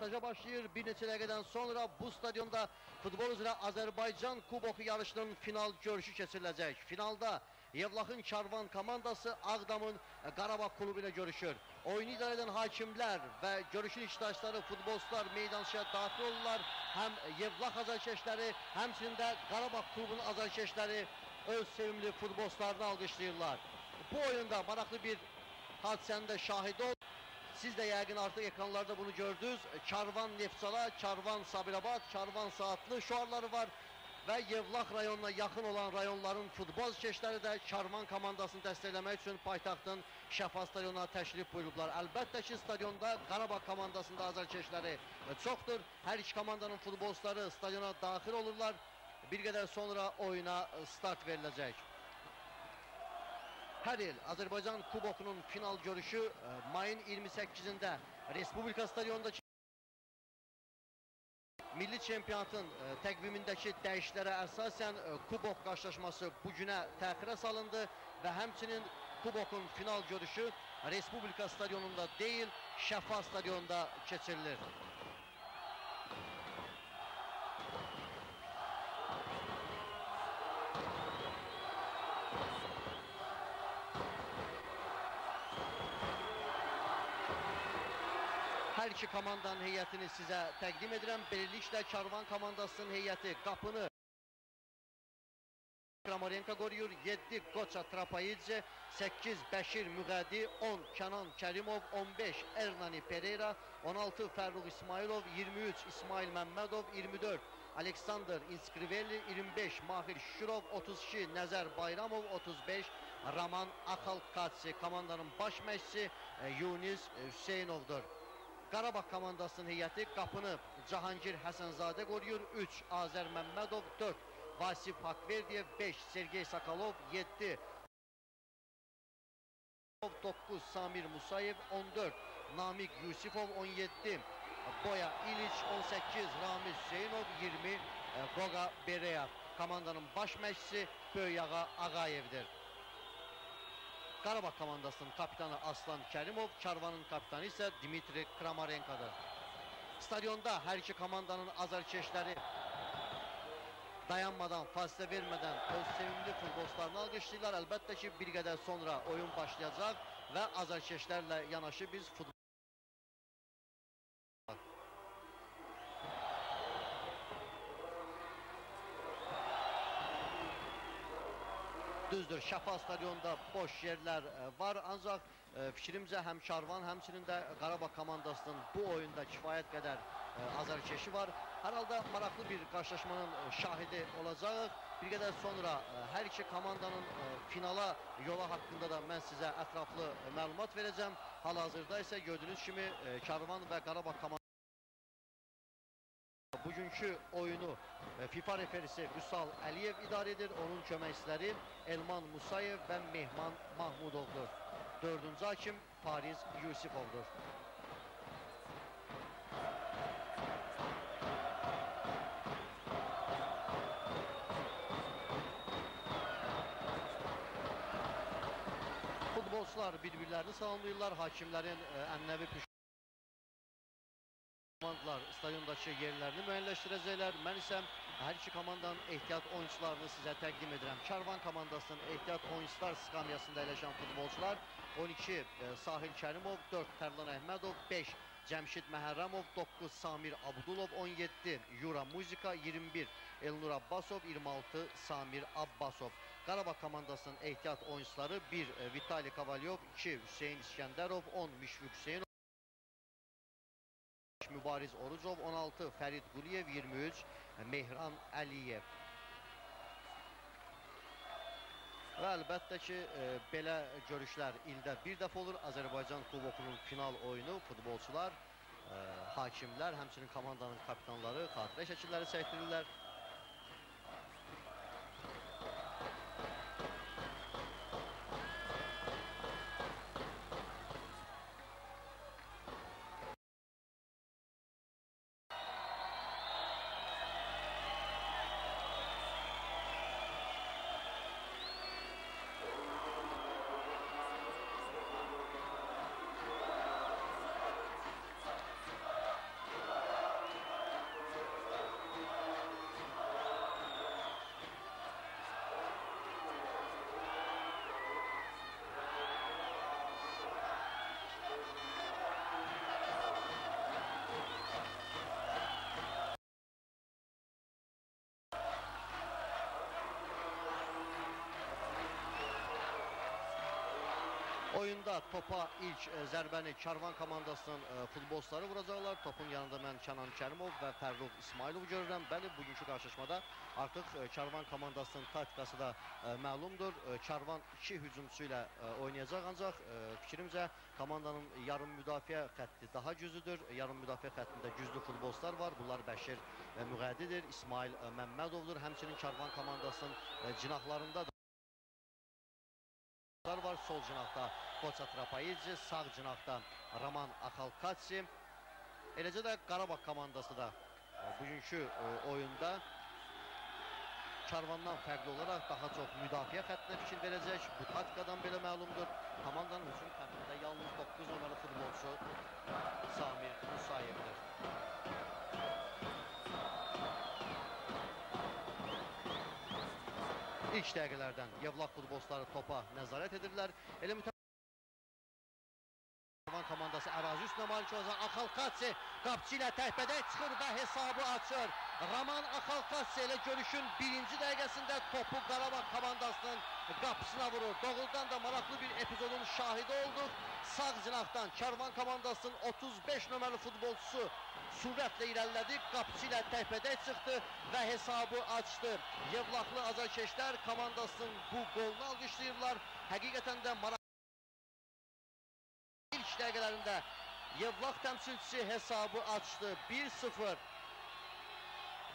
Staja başlayır. Bir neçə dəqiqədən sonra bu stadionda futbol üzrə Azərbaycan Kuboku yarışının final görüşü keçiriləcək. Finalda Yevlaxın Karvan komandası Ağdamın Qarabağ klubu ilə görüşür. Oyunu idarə edən hakimlər və görüşün iştirakçıları, futbolçular meydançaya daxil olurlar. Həm Yevlax azarkeşləri, həmçinin də Qarabağ klubunun azarkeşləri öz sevimli futbolçularını alqışlayırlar. Bu oyunda maraqlı bir hadisənin də şahidi oldu. Siz de yəqin artıq ekranlarda bunu gördünüz. Karvan Neftçala, Karvan Sabirabad, Karvan Saatlı şuarları var. Və Yevlax rayonuna yaxın olan rayonların futbol keşləri də Karvan komandasını dəstəkləmək üçün paytaxtın Şəfa stadionuna təşrif buyurublar. Əlbəttə ki, stadionda Qarabağ komandasında azarkeşləri çoxdur. Hər iki komandanın futbolçuları stadiona daxil olurlar. Bir qədər sonra oyuna start veriləcək. Hər il Azərbaycan Kubokunun final görüşü e, mayın 28-də Respublika stadionunda Milli çempionatın e, təqvimindəki dəyişlərə əsasən e, Kubok qarşılaşması bu günə təxirə salındı və həmçinin Kubokun final görüşü Respublika stadionunda deyil, Şəfa stadionunda keçirilir. Hər iki komandanın heyətini sizə təqdim edirəm. Beləliklə Karvan komandasının heyəti qapını Kramarenko qoruyur. 7 Qoça Trapaidze, 8 Bəşir Müğədi, 10 Kənan Kərimov, 15 Ernani Pereira, 16 Fərruq İsmailov, 23 İsmail Məmmədov, 24 Aleksandr İnskrivelli, 25 Mahir Şürov, 32 Nəzər Bayramov, 35 Raman Axalkatsi komandanın baş məşqçisi e, Yunis Hüseynovdur. Qarabağ komandasının heyəti qapını Cahangir Həsənzadə qoruyur. 3 Azər Məmmədov, 4 Vasif Haqverdiyev, 5 Sergey Sakalov, 7 9 Samir Musayev, 14 Namik Yusifov, 17 Boya İliç, 18 Ramiz Hüseynov, 20 Goga Bereya. Komandanın baş məşqçisi Böyyağa Ağayevdir. Qarabağ komandasının kapitanı Aslan Kərimov, Karvanın kapitanı isə Dimitri Kramarenkodur. Stadionda hər iki komandanın azarkeşləri dayanmadan, fasilə vermədən öz sevimli futbolçularını alqışlayırlar. Əlbəttə ki, bir qədər sonra oyun başlayacaq və azarkeşlərlə yanaşı biz futbol Düzdür, Şəfa stadionda boş yerlər e, var, ancaq e, fikrimcə həm Karvan, həmçinin də Qarabağ komandasının bu oyunda kifayət qədər e, azarkeşi var. Hər halda maraqlı bir qarşılaşmanın şahidi olacağıq. Bir qədər sonra hər iki komandanın finala yola haqqında da mən sizə ətraflı məlumat verəcəm. Hal-hazırda isə gördüyünüz kimi Karvan və Qarabağ komandası Bugünkü oyunu e, FIFA referisi Vüsal Əliyev idarə edir. Onun köməkçiləri Elman Musayev və Mehman Mahmudovdur. Dördüncü hakim Fariz Yusifovdur. Futbolçular bir-birlərini salamlayırlar. Hakimlərin e, stadiondakı yerlərini müəyyənləşdirəcəklər. Mən isə hər iki komandanın ehtiyat oyuncularını sizə təqdim edirəm. Karvan komandasının ehtiyat oyuncular skamyasında əyləşən futbolcular 12 e, Sahil Kərimov, 4 Tərlan Əhmədov, 5 Cəmşid Məhərrəmov, 9 Samir Abdulov, 17 Yura Muzika, 21 Elnur Abbasov, 26 Samir Abbasov. Qarabağ komandasının ehtiyat oyuncuları 1 e, Vitali Kavalyov, 2 Hüseyin İskəndərov, 10 Müşfiq Hüseynov. Mübariz Orucov 16, Fərid Quliyev 23, Mehran Əliyev. Və əlbəttə ki, e, belə görüşlər ildə bir dəfə olur. Azərbaycan Kubokunun final oyunu futbolçular, e, hakimlər, həmçinin komandanın kapitanları xatirə şəkilləri çəkdirirlər. Oyunda topa ilk e, zərbəni Karvan komandasının e, futbolçuları vuracaqlar. Topun yanında mən Kənan Kərimov və Fərruh İsmailov görürəm. Bəli, bugünkü qarşılaşmada artıq e, Karvan komandasının taktikası da məlumdur. Karvan iki hücumçu ilə oynayacaq ancaq fikrimcə komandanın yarım müdafiə xətti daha güclüdür. Yarım müdafiə xəttində güclü futbolçular var. Bunlar Bəşir Müğəddidir, İsmail Məmmədovdur. Həmçinin Karvan komandasının cinahlarında da cinahda Koça Trapayici, sağ cinahda Raman Axalkatsi. Eləcə də Qarabağ komandası da e, bugünkü e, oyunda Karvandan fərqli olaraq daha çox müdafiə xəttinə fikir verəcək. Bu taktikadan belə məlumdur. Komandanın hücum xəttində yalnız 9 numaralı futbolçu Samir Musayevdir. İlk dəqiqələrdən Yevlaq futbolçuları topa nəzarət edirlər. Elə mütə Karvan komandası ərazi üstünə malik olacaq. Axalkatsi qapçı ilə təhbədək çıxır və hesabı açır. Raman Axalkatsi ilə görüşün birinci dəqiqəsində topu Qarabağ komandasının qapısına vurur. Doğrudan da maraqlı bir epizodun şahidi olduq. Sağ cinahdan Karvan komandasının 35 nömrəli futbolçusu sürətlə irəlilədi. Qapçı ilə təhbədək çıxdı və hesabı açdı. Yevlaqlı azarkeşlər komandasının bu qolunu alqışlayırlar. Həqiqətən də maraqlı ilk dəqiqələrində Yevlaq təmsilçisi hesabı açdı 1-0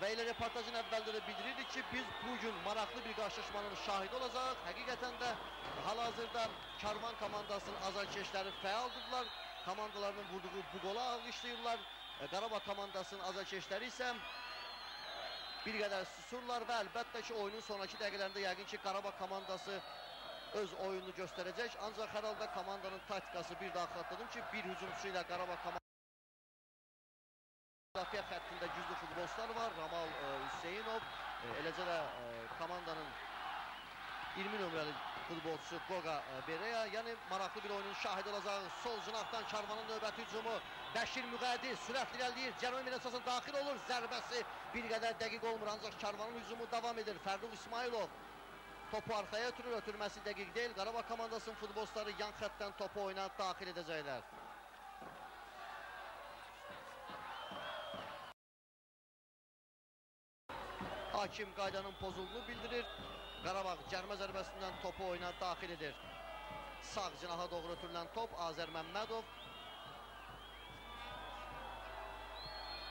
və elə reportajın əvvəldə də bildirirdik ki, biz bugün maraqlı bir qarşılaşmanın şahidi olacaq. Həqiqətən də hal-hazırda Karvan komandasının azarkeşləri fəaldırlar. Komandalarının vurduğu bu qola alqışlayırlar. E, Qarabağ komandasının azarkeşləri isə bir qədər susurlar və əlbəttə ki, oyunun sonraki dəqiqələrində yəqin ki, Qarabağ komandası öz oyununu göstərəcək. Ancaq hər halda komandanın taktikası bir daha xatladım ki, bir hücumçu ilə Qarabağ komandası müdafiə xəttində güclü futbolçular var. Ramal e, Hüseynov, e, eləcə də e, komandanın 20 nömrəli futbolçusu Qoqa e, Bereya. Yəni maraqlı bir oyunun şahidi olacaq. Sol cinahdan Karvanın növbəti hücumu Bəşir Müqədi sürətli irəliləyir. Cərmə minəsiyasına daxil olur. Zərbəsi bir qədər dəqiq olmur ancaq Karvanın hücumu davam edir. Fərduq İsmailov topu arxaya ötürür. Ötürməsi dəqiq deyil. Qarabağ komandasının futbolçuları yan xəttdən topu oyuna daxil edəcəklər. Hakim qaydanın pozulduğunu bildirir. Qarabağ cərmə zərbəsindən topu oyuna daxil edir. Sağ cinaha doğru ötürülən top Azər Məmmədov.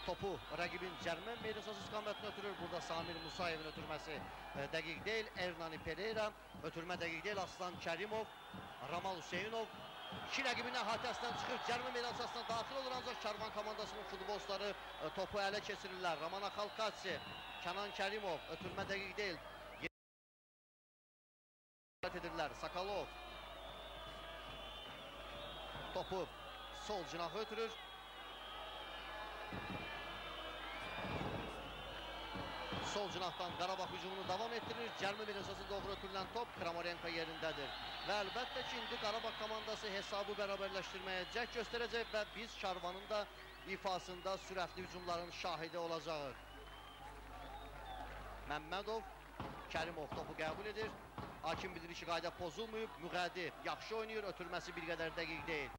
Topu rəqibin cərmə meydan istiqamətinə ötürür. Burada Samir Musayevin ötürməsi e, dəqiq deyil. Ernani Pereira ötürmə dəqiq deyil. Aslan Kərimov, Ramal Hüseynov iki rəqibin əhatəsindən çıxır. Cərmə meydançasına daxil olur ancaq Karvan komandasının futbolçuları e, topu ələ keçirirlər. Ramana Xalkatsi, Kənan Kərimov ötürmə dəqiq deyil. edirlər. Sakalov topu sol cinaha ötürür. Sol cinahdan Qarabağ hücumunu davam etdirir. Cərmə meydançasına doğru ötürülən top Kramorenko yerindədir. Və əlbəttə ki, indi Qarabağ komandası hesabı bərabərləşdirməyə cəhd göstərəcək və biz Şarvanın da ifasında sürətli hücumların şahidi olacağıq. Məmmədov, Kərimov topu qəbul edir. Hakim bildirir ki, qayda pozulmayıb. Müğədi yaxşı oynayır, ötürməsi bir qədər dəqiq deyil.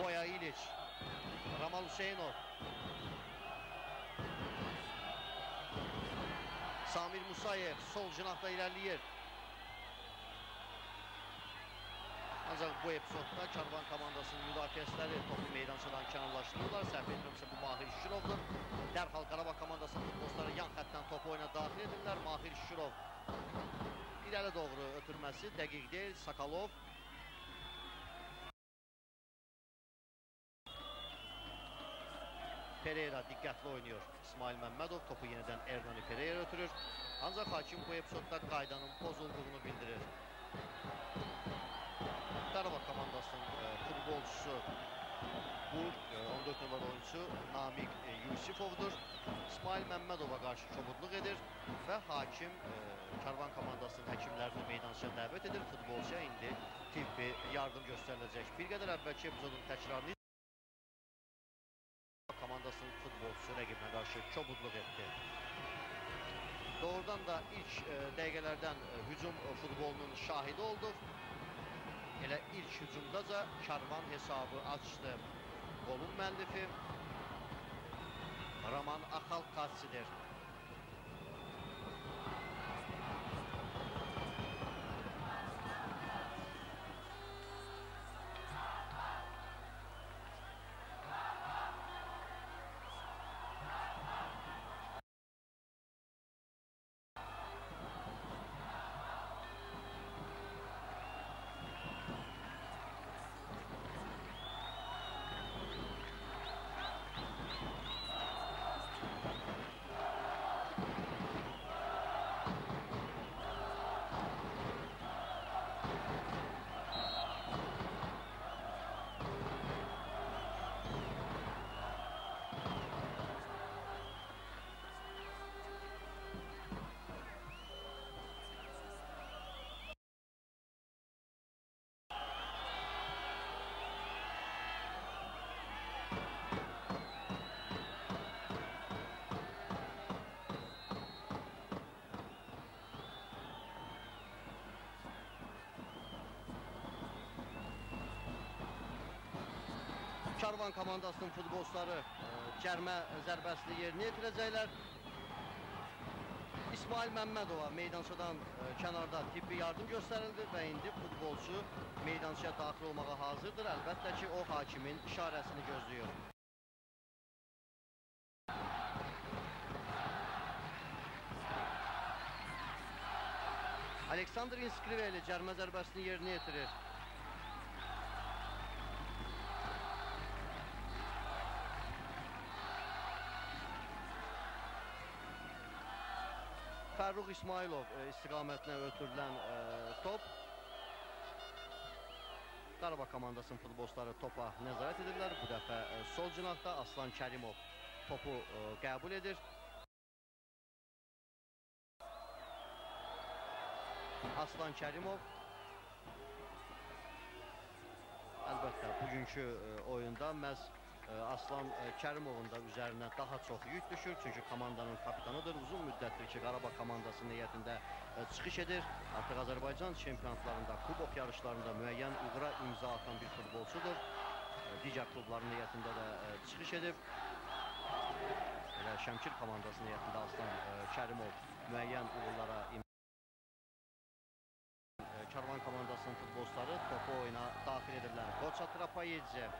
Boya İliç, Ramal Hüseynov. Samir Musayev sol cinahda ilerləyir. Ancaq bu epizodda Karvan komandasının müdafiəçiləri topu meydançadan kənarlaşdırırlar. Səhv etmirəmsə bu Mahir Şirovdur. Dərhal Qarabağ komandasının futbolçuları yan xəttdən topu oyuna daxil edirlər. Mahir Şirov irəli doğru ötürməsi dəqiq deyil. Sakalov Pereira diqqətli oynuyor. İsmail Məmmədov topu yenidən Ernani Pereira ötürür. Ancaq hakim bu epizodda qaydanın pozulduğunu bildirir. Qarabağ komandasının e, futbolçusu bu e, 14 numaralı oyuncu Namik e, Yusifovdur. İsmail Məmmədova qarşı kobudluq edir və hakim e, Karvan komandasının həkimlərini meydançaya dəvət edir. Futbolçuya indi tibbi yardım göstəriləcək. Bir qədər əvvəlki epizodun təkrarını komandasının futbolçusu rəqibinə qarşı kobudluq etdi. Doğrudan da ilk e, dəqiqələrdən e, hücum e, futbolunun şahidi olduq. Elə ilk hücumdaca Karvan hesabı açdı. Golun müəllifi Raman Axalqasidir. Karvan komandasının futbolçuları e, cərmə zərbəsini yerinə yetirəcəklər. İsmail Məmmədova meydançadan e, kənarda tibbi yardım göstərildi və indi futbolçu meydançaya daxil olmağa hazırdır. Əlbəttə ki, o hakimin işarəsini gözləyir. Aleksandr İnskriveli cərmə zərbəsini yerinə yetirir. Fərruq İsmailov e, istiqamətinə ötürülən e, top. Qarabağ komandasının futbolçuları topa nəzarət edirlər. Bu dəfə e, sol cinahda Aslan Kərimov topu qəbul edir. Aslan Kərimov Əlbəttə, bugünkü oyunda məhz Aslan e, Kərimovun da üzərinə daha çox yük düşür. Çünki komandanın kapitanıdır. Uzun müddətdir ki, Qarabağ komandasının heyətində e, çıxış edir. Artıq Azərbaycan çempionatlarında, kubok yarışlarında müəyyən uğura imza atan bir futbolçudur. E, Digər klubların heyətində də çıxış edib. Elə Şəmkir komandasının heyətində Aslan Kərimov müəyyən uğurlara imza Karvan komandasının futbolçuları topu oyuna daxil edirlər. Koça Trapayedze.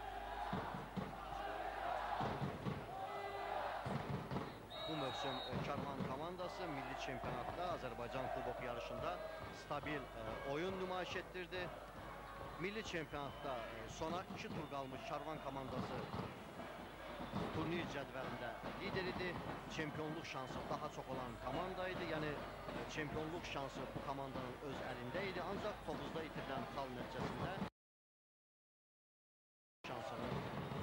Bu mövsüm e, Karvan komandası milli çempionatda Azərbaycan kubok yarışında stabil e, oyun nümayiş etdirdi. Milli çempionatda e, sona iki tur qalmış Karvan komandası turnir cədvəlində lider idi. Çempionluq şansı daha çox olan komanda idi. Yəni çempionluq şansı bu komandanın öz əlində idi. Ancaq Tovuzda itirilən xal nəticəsində şansını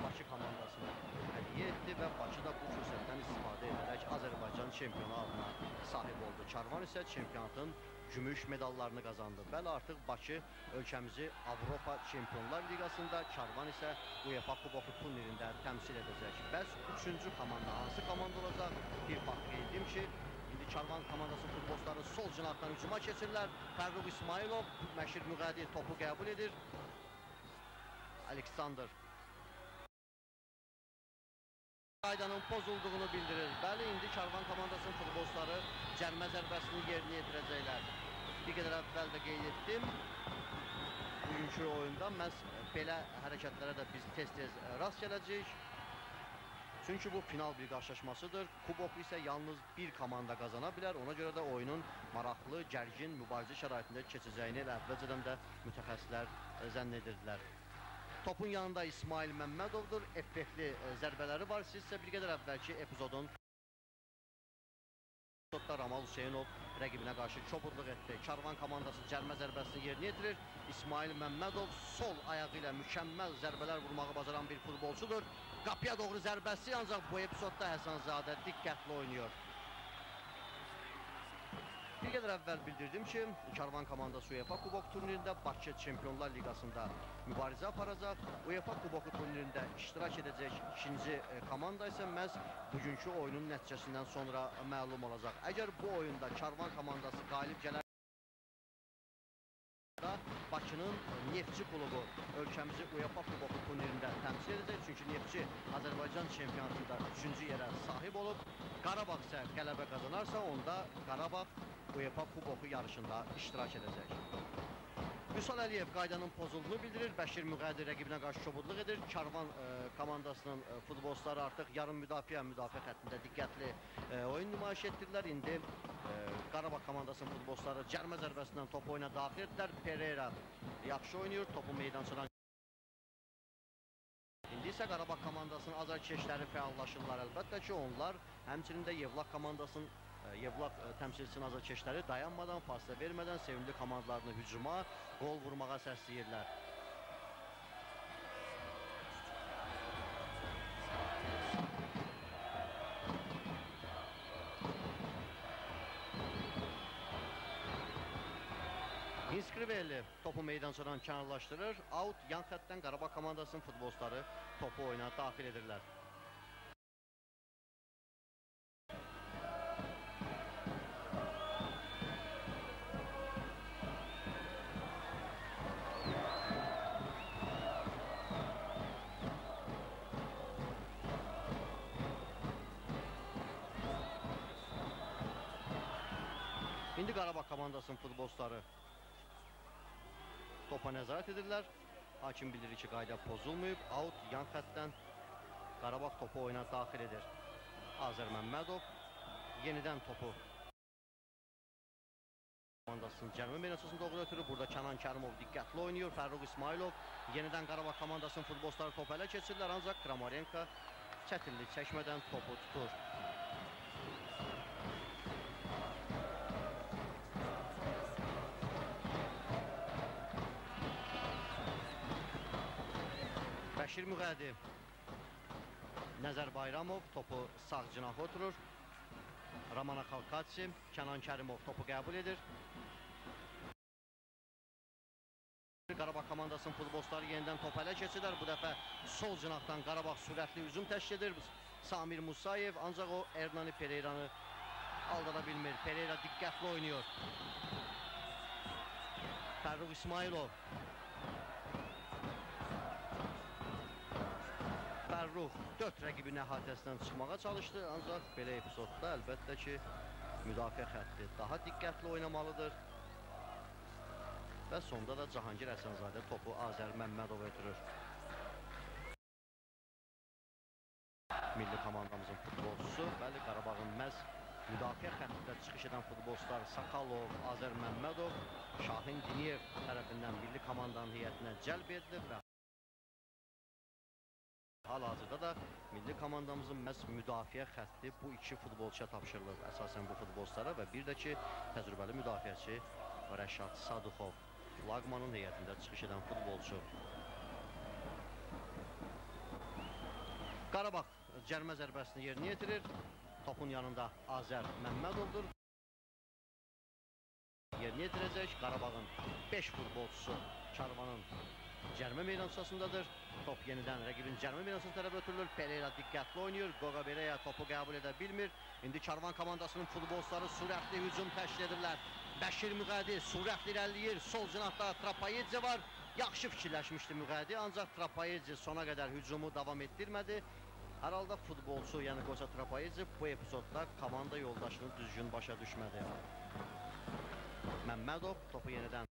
Bakı komandasına hədiyyə etdi və Bakı da bu fürsətdən istifadə edərək Azərbaycan çempionu adına sahib oldu. Karvan isə çempionatın gümüş medallarını qazandı. Bəli, artıq Bakı ölkəmizi Avropa Çempionlar Liqasında, Karvan isə UEFA Kuboku turnirində təmsil edəcək. Bəs üçüncü komanda hansı komanda olacaq? Bir bax qeyd edim ki, indi Karvan komandası futbolçuları sol cinahdan hücuma keçirlər. Fərruq İsmailov, Məşir Müqədi topu qəbul edir. Aleksandr qaydanın pozulduğunu bildirir. Bəli, indi Karvan komandasının futbolçuları cərmə zərbəsini yerinə yetirəcəklər. Bir qədər əvvəl də qeyd etdim. Bugünkü oyunda məhz belə hərəkətlərə də biz tez-tez rast gələcəyik. Çünki bu final bir qarşılaşmasıdır. Kubok isə yalnız bir komanda qazana bilər. Ona görə də oyunun maraqlı, gərgin, mübarizə şəraitində keçəcəyini elə əvvəlcədən də mütəxəssislər e, zənn edirdilər. Topun yanında İsmail Məmmədovdur. Effektli e, zərbələri var. Siz isə bir qədər əvvəlki epizodun epizodda Ramal Hüseynov rəqibinə qarşı çobudluq etdi. Karvan komandası cərmə zərbəsini yerinə yetirir. İsmail Məmmədov sol ayağı ilə mükəmməl zərbələr vurmağı bacaran bir futbolçudur. Qapıya doğru zərbəsi ancaq bu epizodda Həsənzadə diqqətli oynayır. Bir qədər əvvəl bildirdim ki, Karvan komandası UEFA Kubok turnirində Bakı Çempionlar Liqasında mübarizə aparacaq. UEFA Kuboku turnirində iştirak edəcək ikinci e, komanda isə məhz bugünkü oyunun nəticəsindən sonra məlum olacaq. Əgər bu oyunda Karvan komandası qalib gələr Bakının Neftçi klubu ölkəmizi UEFA Kuboku turnirində təmsil edəcək. Çünki Neftçi Azərbaycan çempionatında 3-cü yerə sahib olub. Qarabağ isə qələbə qazanarsa, onda Qarabağ UEFA Kuboku yarışında iştirak edəcək. Vüsal Əliyev qaydanın pozulduğunu bildirir. Bəşir Müqədir rəqibinə qarşı çobudluq edir. Karvan e, komandasının e, futbolçuları artıq yarım müdafiə, müdafiə xəttində diqqətli e, oyun nümayiş etdirdilər. İndi e, Qarabağ komandasının futbolçuları cərmə zərbəsindən top oyuna daxil etdilər. Pereira yaxşı oynayır, topu meydançadan İndi isə Qarabağ komandasının azarkeşləri fəallaşırlar. Əlbəttə ki, onlar həmçinin də Yevlaq komandasının Yevlaq e, təmsilçisinin azarkeşləri dayanmadan, fasilə vermədən sevimli komandalarını hücuma, qol vurmağa səsləyirlər. Inskrivelli topu meydançadan kənarlaşdırır. Out yan xəttdən Qarabağ komandasının futbolçuları topu oyuna daxil edirlər. Qarabağ komandasının futbolçuları topa nəzarət edirlər. Hakim bildirir ki, qayda pozulmayıb. Out yan xəttdən Qarabağ topu oyuna daxil edir. Azər Məmmədov yenidən topu komandasının cərmə meydançasına doğru ötürür. Burada Kənan Kərimov diqqətli oynayır. Fərruq İsmailov yenidən Qarabağ komandasının futbolçuları topu ələ keçirlər. Ancaq Kramarenko çətinlik çəkmədən topu tutur. Bəşir Müqədi Nəzər Bayramov topu sağ cinaha oturur. Ramana Xalqatsi, Kənan Kərimov topu qəbul edir. Qarabağ komandasının futbolçuları yenidən top ələ keçirlər. Bu dəfə sol cinahdan Qarabağ sürətli hücum təşkil edir. Samir Musayev ancaq o Ernani Pereiranı aldada bilmir. Pereira diqqətli oynayır. Fərruq İsmailov Fərrux 4 rəqibin əhatəsindən çıxmağa çalışdı, ancaq belə epizodda əlbəttə ki, müdafiə xətti daha diqqətli oynamalıdır. Və sonda da Cahangir Həsənzadə topu Azər Məmmədov ötürür. Milli komandamızın futbolçusu, bəli Qarabağın məhz müdafiə xəttində çıxış edən futbolçular Sakalov, Azər Məmmədov, Şahin Diniyev tərəfindən milli komandanın heyətinə cəlb edilib və Hal-hazırda da milli komandamızın məhz müdafiə xətti bu iki futbolçuya tapşırılır əsasən bu futbolçulara və bir də ki, təcrübəli müdafiəçi Rəşad Sadıxov flagmanın heyətində çıxış edən futbolçu. Qarabağ cərmə zərbəsini yerinə yetirir. Topun yanında Azər Məmmədovdur. Yerinə yetirəcək Qarabağın 5 futbolçusu Karvanın cərmə meydançasındadır. Top yenidən rəqibin cərmə meydançasına tərəf ötürülür. Pereira diqqətli oynayır. Goga Bereya topu qəbul edə bilmir. İndi Karvan komandasının futbolçuları sürətli hücum təşkil edirlər. Bəşir Müqədi sürətli irəliləyir. Sol cinahda Trapayedze var. Yaxşı fikirləşmişdi Müqədi, ancaq Trapayedze sona qədər hücumu davam etdirmədi. Hər halda futbolçu, yəni Qoca Trapayedze bu epizodda komanda yoldaşını düzgün başa düşmədi. Məmmədov topu yenidən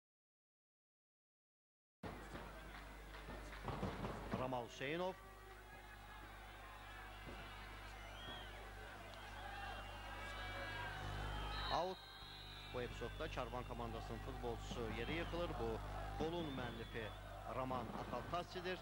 Ramal Hüseynov. Out. Bu epizodda Karvan komandasının futbolçusu yeri yıxılır. Bu golun müəllifi Raman Akaltasidir.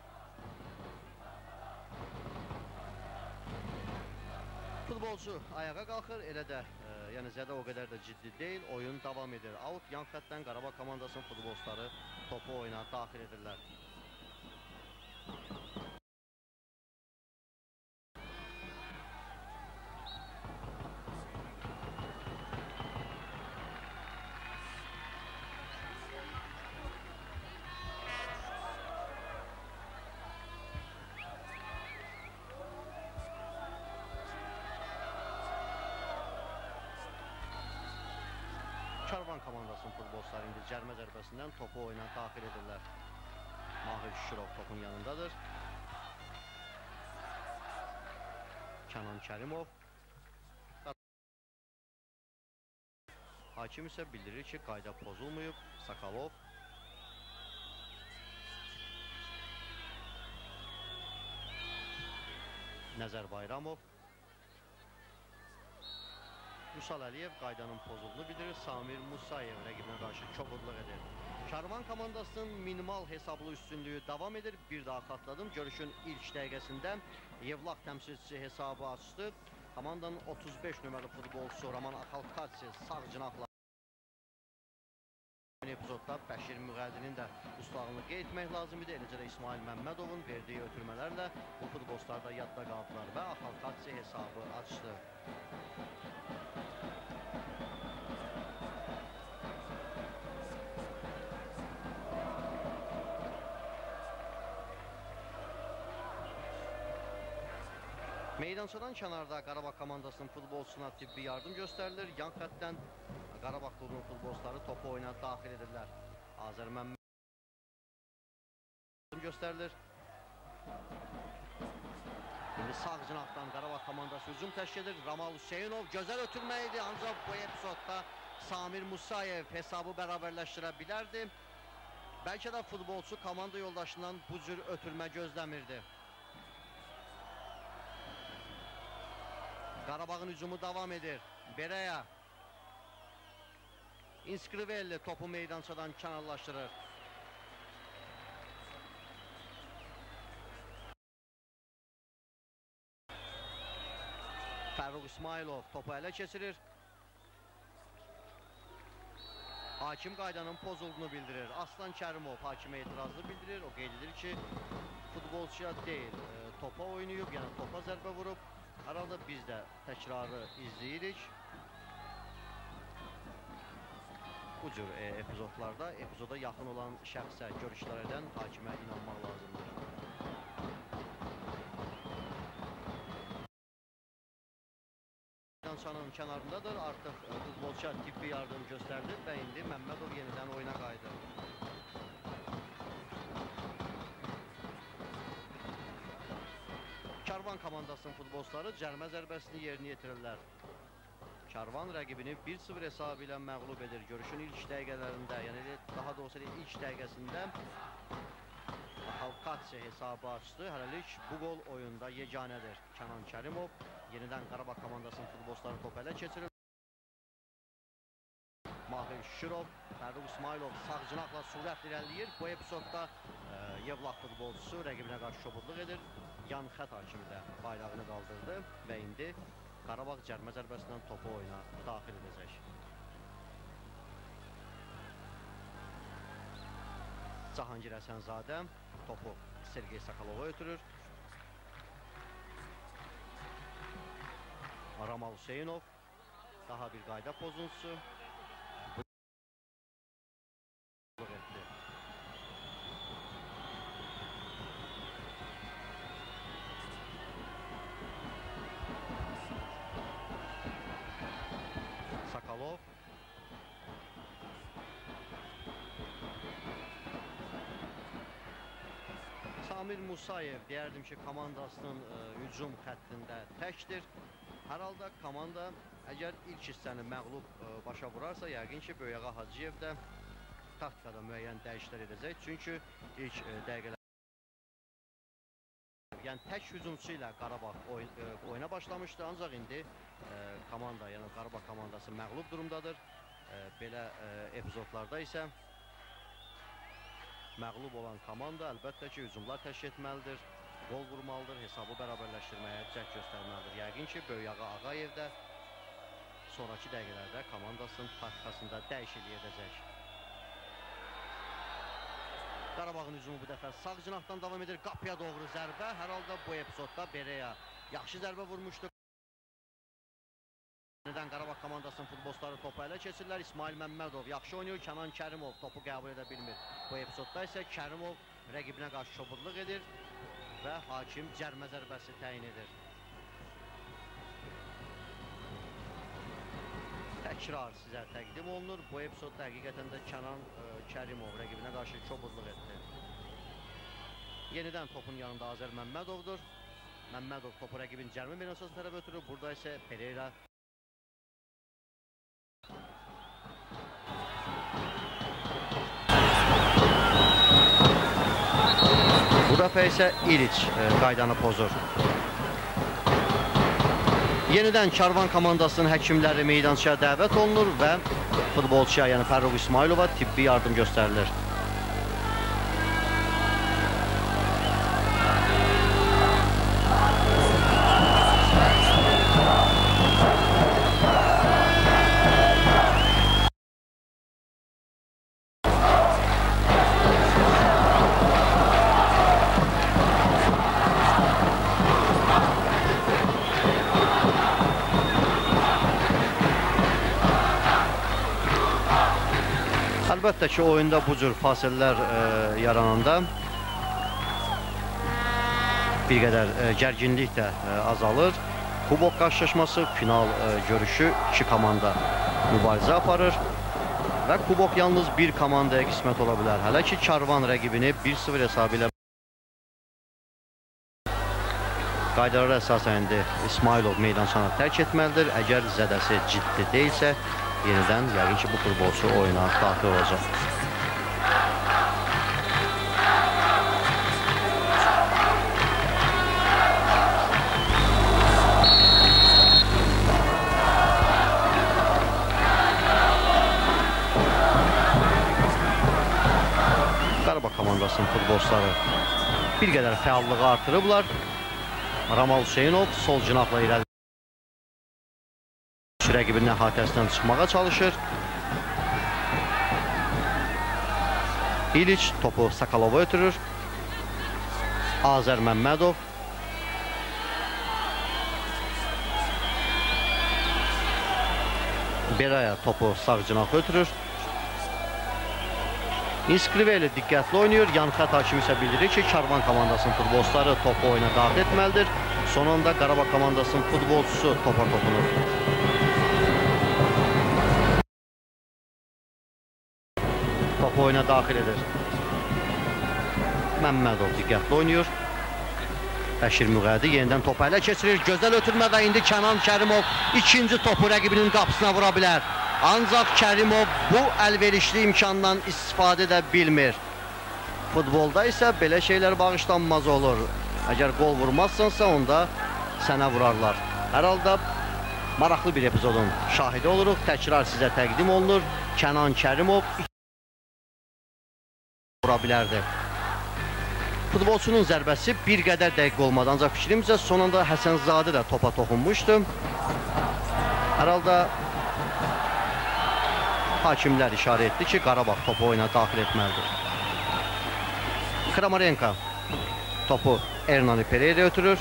Futbolçu ayağa qalxır, elə də e, yəni zədə o qədər də ciddi deyil. Oyun davam edir. Out yan xəttdən Qarabağ komandasının futbolçuları topu oyuna daxil edirlər. Karvan komandasının futbolçuları indi cərmə zərbəsindən topu oyuna daxil edirlər. Mahir Şükürov topun yanındadır. Kənan Kərimov. Hakim isə bildirir ki, qayda pozulmayıb. Sakalov. Nəzər Bayramov. Vüsal Əliyev qaydanın pozulduğunu bildirir. Samir Musayev rəqibinə qarşı kobudluq edir. Karvan komandasının minimal hesablı üstünlüyü davam edir. Bir daha xatladım. Görüşün ilk dəqiqəsində Yevlaq təmsilçisi hesabı açdı. Komandanın 35 nömrəli futbolçusu Roman Axalkatsi sağ cinahla epizodda Bəşir Müğəddinin də ustalığını qeyd etmək lazım idi. Eləcə də İsmail Məmmədovun verdiyi ötürmələrlə bu futbolçular da yadda qaldılar və Axalkatsi hesabı açdı. Meydançadan kənarda Qarabağ komandasının futbolçusuna tibbi yardım göstərilir. Yan xəttdən Qarabağ klubunun futbolçuları topu oyuna daxil edirlər. Azər Məmməd göstərilir. İndi sağ cinahdan Qarabağ komandası hücum təşkil edir. Ramal Hüseynov gözəl ötürmə idi, ancaq bu epizodda Samir Musayev hesabı bərabərləşdirə bilərdi. Bəlkə də futbolçu komanda yoldaşından bu cür ötürmə gözləmirdi. Qarabağın hücumu davam edir. Bereya. Inskrivelli topu meydançadan kənarlaşdırır. Fərruq İsmailov topu ələ keçirir. Hakim qaydanın pozulduğunu bildirir. Aslan Kərimov hakimə etirazlı bildirir. O qeyd edir ki, futbolçuya deyil, e, topa oynayıb, yəni topa zərbə vurub. Hər halda biz də təkrarı izləyirik. Bu cür e, epizodlarda epizoda yaxın olan şəxsə görüşlər edən hakimə inanmaq lazımdır. Meydançanın kənarındadır. Artıq e, futbolçuya tibbi yardım göstərilib və indi Məmmədov yenidən oyuna qayıdır. Karvan komandasının futbolçuları cərmə zərbəsini yerinə yetirirlər. Karvan rəqibini 1-0 hesabı ilə məğlub edir. Görüşün ilk dəqiqələrində, yəni daha doğrusu ilk dəqiqəsində Halkatsi hesabı açdı. Hələlik bu qol oyunda yeganədir. Kənan Kərimov yenidən Qarabağ komandasının futbolçuları topu ələ keçirir. Mahir Şirov, Fərruq İsmailov sağ cinahla sürətlə irəliləyir. Bu epizodda e, Yevlaq futbolçusu rəqibinə qarşı şobudluq edir. Yan xət hakimi də bayrağını qaldırdı və indi Qarabağ cərmə zərbəsindən topu oyuna daxil edəcək. Cahangir Həsənzadə topu Sergey Sakalova ötürür. Ramal Hüseynov daha bir qayda pozuntusu. Samir Musayev deyərdim ki, komandasının ə, hücum xəttində təkdir. Hər halda komanda əgər ilk hissəni məğlub ə, başa vurarsa, yəqin ki, Böyüyağa Hacıyev də taktikada müəyyən dəyişikliklər edəcək. Çünki ilk ə, dəqiqələr yəni tək hücumçu ilə Qarabağ oyun, ə, oyuna başlamışdı, ancaq indi ə, komanda, yəni Qarabağ komandası məğlub durumdadır. Ə, belə epizodlarda isə məğlub olan komanda əlbəttə ki, hücumlar təşkil etməlidir, qol vurmalıdır, hesabı bərabərləşdirməyə cəhd göstərməlidir. Yəqin ki, Böyüyağı Ağayev də sonraki dəqiqələrdə komandasının taktikasında dəyişiklik edəcək. Qarabağın hücumu bu dəfə sağ cinahdan davam edir. Qapıya doğru zərbə. Hər halda bu epizodda Bereya yaxşı zərbə vurmuşdu. Yenidən Qarabağ komandasının futbolçuları topu ələ keçirlər. İsmail Məmmədov yaxşı oynayır. Kənan Kərimov topu qəbul edə bilmir. Bu epizodda isə Kərimov rəqibinə qarşı şobudluq edir və hakim cərmə zərbəsi təyin edir. təkrar sizə təqdim olunur. Bu epizodda həqiqətən də Kənan ə, Kərimov rəqibinə qarşı kobudluq etdi. Yenidən topun yanında Azər Məmmədovdur. Məmmədov topu rəqibin cərmə minasına tərəf ötürür. Burada isə Pereira Dəfə isə İliç ə, qaydanı pozur. Yenidən Karvan komandasının həkimləri meydançaya dəvət olunur və futbolçuya, yəni Fərruq İsmailova tibbi yardım göstərilir. Ki, oyunda bu cür fasilələr ə, yarananda bir qədər ə, gərginlik də ə, azalır. Kubok qarşılaşması, final ə, görüşü iki komanda mübarizə aparır və kubok yalnız bir komandaya qismət ola bilər. Hələ ki, Karvan rəqibini 1-0 hesabı ilə qaydalara əsasən indi İsmailov meydançanı tərk etməlidir. Əgər zədəsi ciddi deyilsə, yenidən yəqin ki, bu futbolçu oyuna daxil olacaq. Qarabağ komandasının bir qədər fəallığı artırıblar. Ramal Hüseynov sol cinahla irəli rəqibinin əhatəsindən çıxmağa çalışır. İliç topu Sakalova ötürür. Azər Məmmədov Beraya topu sağ cinaha ötürür. İnskriveli diqqətli oynayır. Yan xət hakimi isə bildirir ki, Karvan komandasının futbolçuları topu oyuna daxil etməlidir. Son anda Qarabağ komandasının futbolçusu topa toxunur. Oyuna daxil edir. Məmmədov diqqətli oynayır. Bəşir Müğədi yenidən topu ələ keçirir. Gözəl ötürmə və indi Kənan Kərimov ikinci topu rəqibinin qapısına vura bilər. Ancaq Kərimov bu əlverişli imkandan istifadə edə bilmir. Futbolda isə belə şeylər bağışlanmaz olur. Əgər qol vurmazsansa, onda sənə vurarlar. Hər halda maraqlı bir epizodun şahidi oluruq. Təkrar sizə təqdim olunur. Kənan Kərimov vura bilərdi. Futbolçunun zərbəsi bir qədər dəqiq olmadı, ancaq fikrimcə son anda Həsənzadə də topa toxunmuşdu. Hər halda hakimlər işarə etdi ki, Qarabağ topu oyuna daxil etməlidir. Kramarenko topu Ernani Pereira ötürür.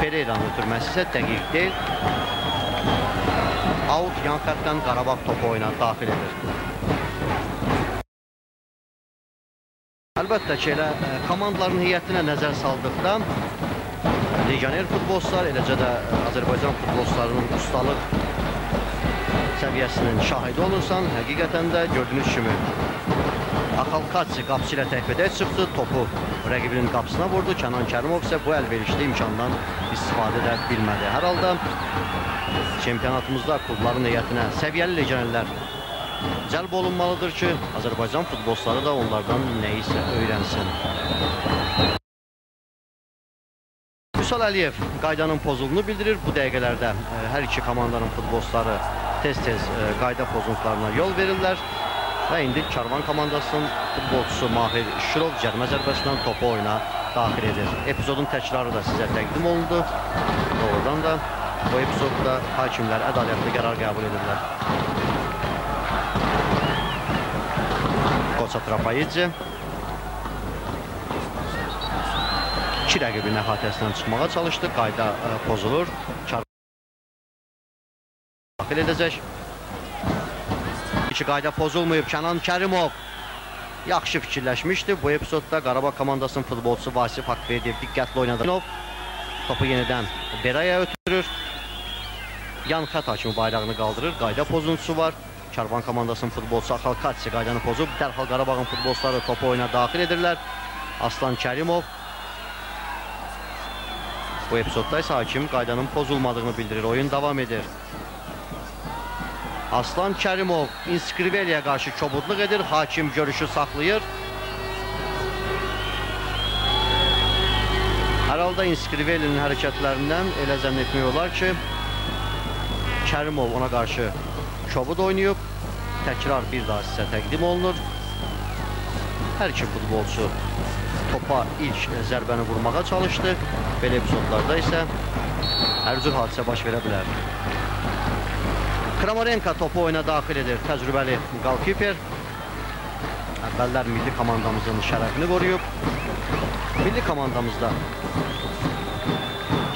Pereira'nın ötürməsi isə dəqiq deyil. Out yan xəttdən Qarabağ topu oyuna daxil edir. Əlbəttə ki, elə ə, komandaların heyətinə nəzər saldıqda legioner futbolçular, eləcə də ə, Azərbaycan futbolçularının ustalıq səviyyəsinin şahidi olursan, həqiqətən də gördüyünüz kimi Axalkatsi qapısı ilə təhvədə çıxdı, topu rəqibinin qapısına vurdu. Kənan Kərimov isə bu əlverişli imkandan istifadə edə bilmədi. Hər halda çempionatımızda klubların heyətinə səviyyəli legionerlər cəlb olunmalıdır ki, Azərbaycan futbolçuları da onlardan nəyisə öyrənsin. Vüsal Əliyev qaydanın pozulduğunu bildirir. Bu dəqiqələrdə hər iki komandanın futbolçuları tez-tez ə, qayda pozuntularına yol verirlər. Və indi Karvan komandasının futbolçusu Mahir Şirov cərmə zərbəsindən topu oyuna daxil edir. Epizodun təkrarı da sizə təqdim olundu. Doğrudan da bu epizodda hakimlər ədalətli qərar qəbul edirlər. Qoça Trapayici iki rəqibin əhatəsindən çıxmağa çalışdı. Qayda ə, pozulur. Kar daxil edəcək. İki qayda pozulmayıb. Kənan Kərimov yaxşı fikirləşmişdi. Bu epizodda Qarabağ komandasının futbolçusu Vasif Haqverdiyev diqqətli oynadı. Topu yenidən Beraya ötürür. yan xət hakimi bayrağını qaldırır. Qayda pozuntusu var. Karvan komandasının futbolçusu Axal Katsi qaydanı pozub. Dərhal Qarabağın futbolçuları topu oyuna daxil edirlər. Aslan Kərimov Bu epizodda isə hakim qaydanın pozulmadığını bildirir. Oyun davam edir. Aslan Kərimov İnskriveliyə qarşı kobudluq edir. Hakim görüşü saxlayır. Hər halda İnskrivelinin hərəkətlərindən elə zənn etmək olar ki, Kərimov ona qarşı kobud oynayıb. Təkrar bir daha sizə təqdim olunur. Hər iki futbolçu topa ilk zərbəni vurmağa çalışdı. Belə epizodlarda isə hər cür hadisə baş verə bilər. Kramarenko topu oyuna daxil edir. Təcrübəli qalkiper. Əvvəllər milli komandamızın şərəfini qoruyub. Milli komandamızda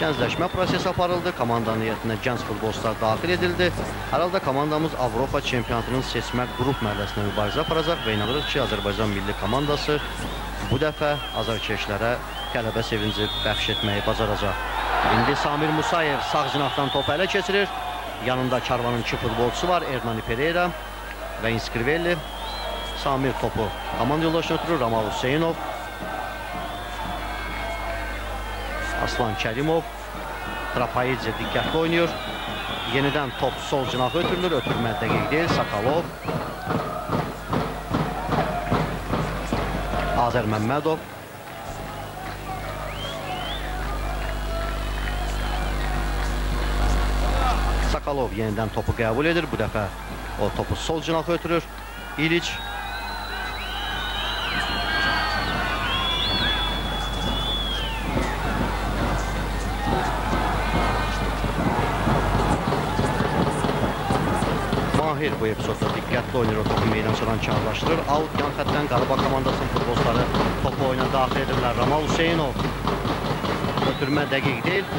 gəncləşmə prosesi aparıldı. Komandanın heyətinə gənc futbolçular daxil edildi. Hər halda komandamız Avropa çempionatının seçmə qrup mərhələsində mübarizə aparacaq və inanırıq ki, Azərbaycan milli komandası bu dəfə azarkeşlərə qələbə sevinci bəxş etməyi bacaracaq. İndi Samir Musayev sağ cinahdan topu ələ keçirir. Yanında Karvanın iki futbolçusu var, Ernani Pereira və Inskrivelli. Samir topu komanda yoldaşına ötürür, Ramal Hüseynov. Aslan Kərimov. Trapaidze diqqətli oynayır. Yenidən top sol cinaha ötürülür, ötürmə dəqiq deyil, Sakalov. Azər Məmmədov. Sakalov yenidən topu qəbul edir. Bu dəfə o topu sol cinaha ötürür. İliç bu epizodda diqqətli oynayır, o topu meydançadan kağlaşdırır. Out yan xətdən Qarabağ komandasının futbolçuları topu oyuna daxil edirlər. Ramal Hüseynov ötürmə dəqiq deyil.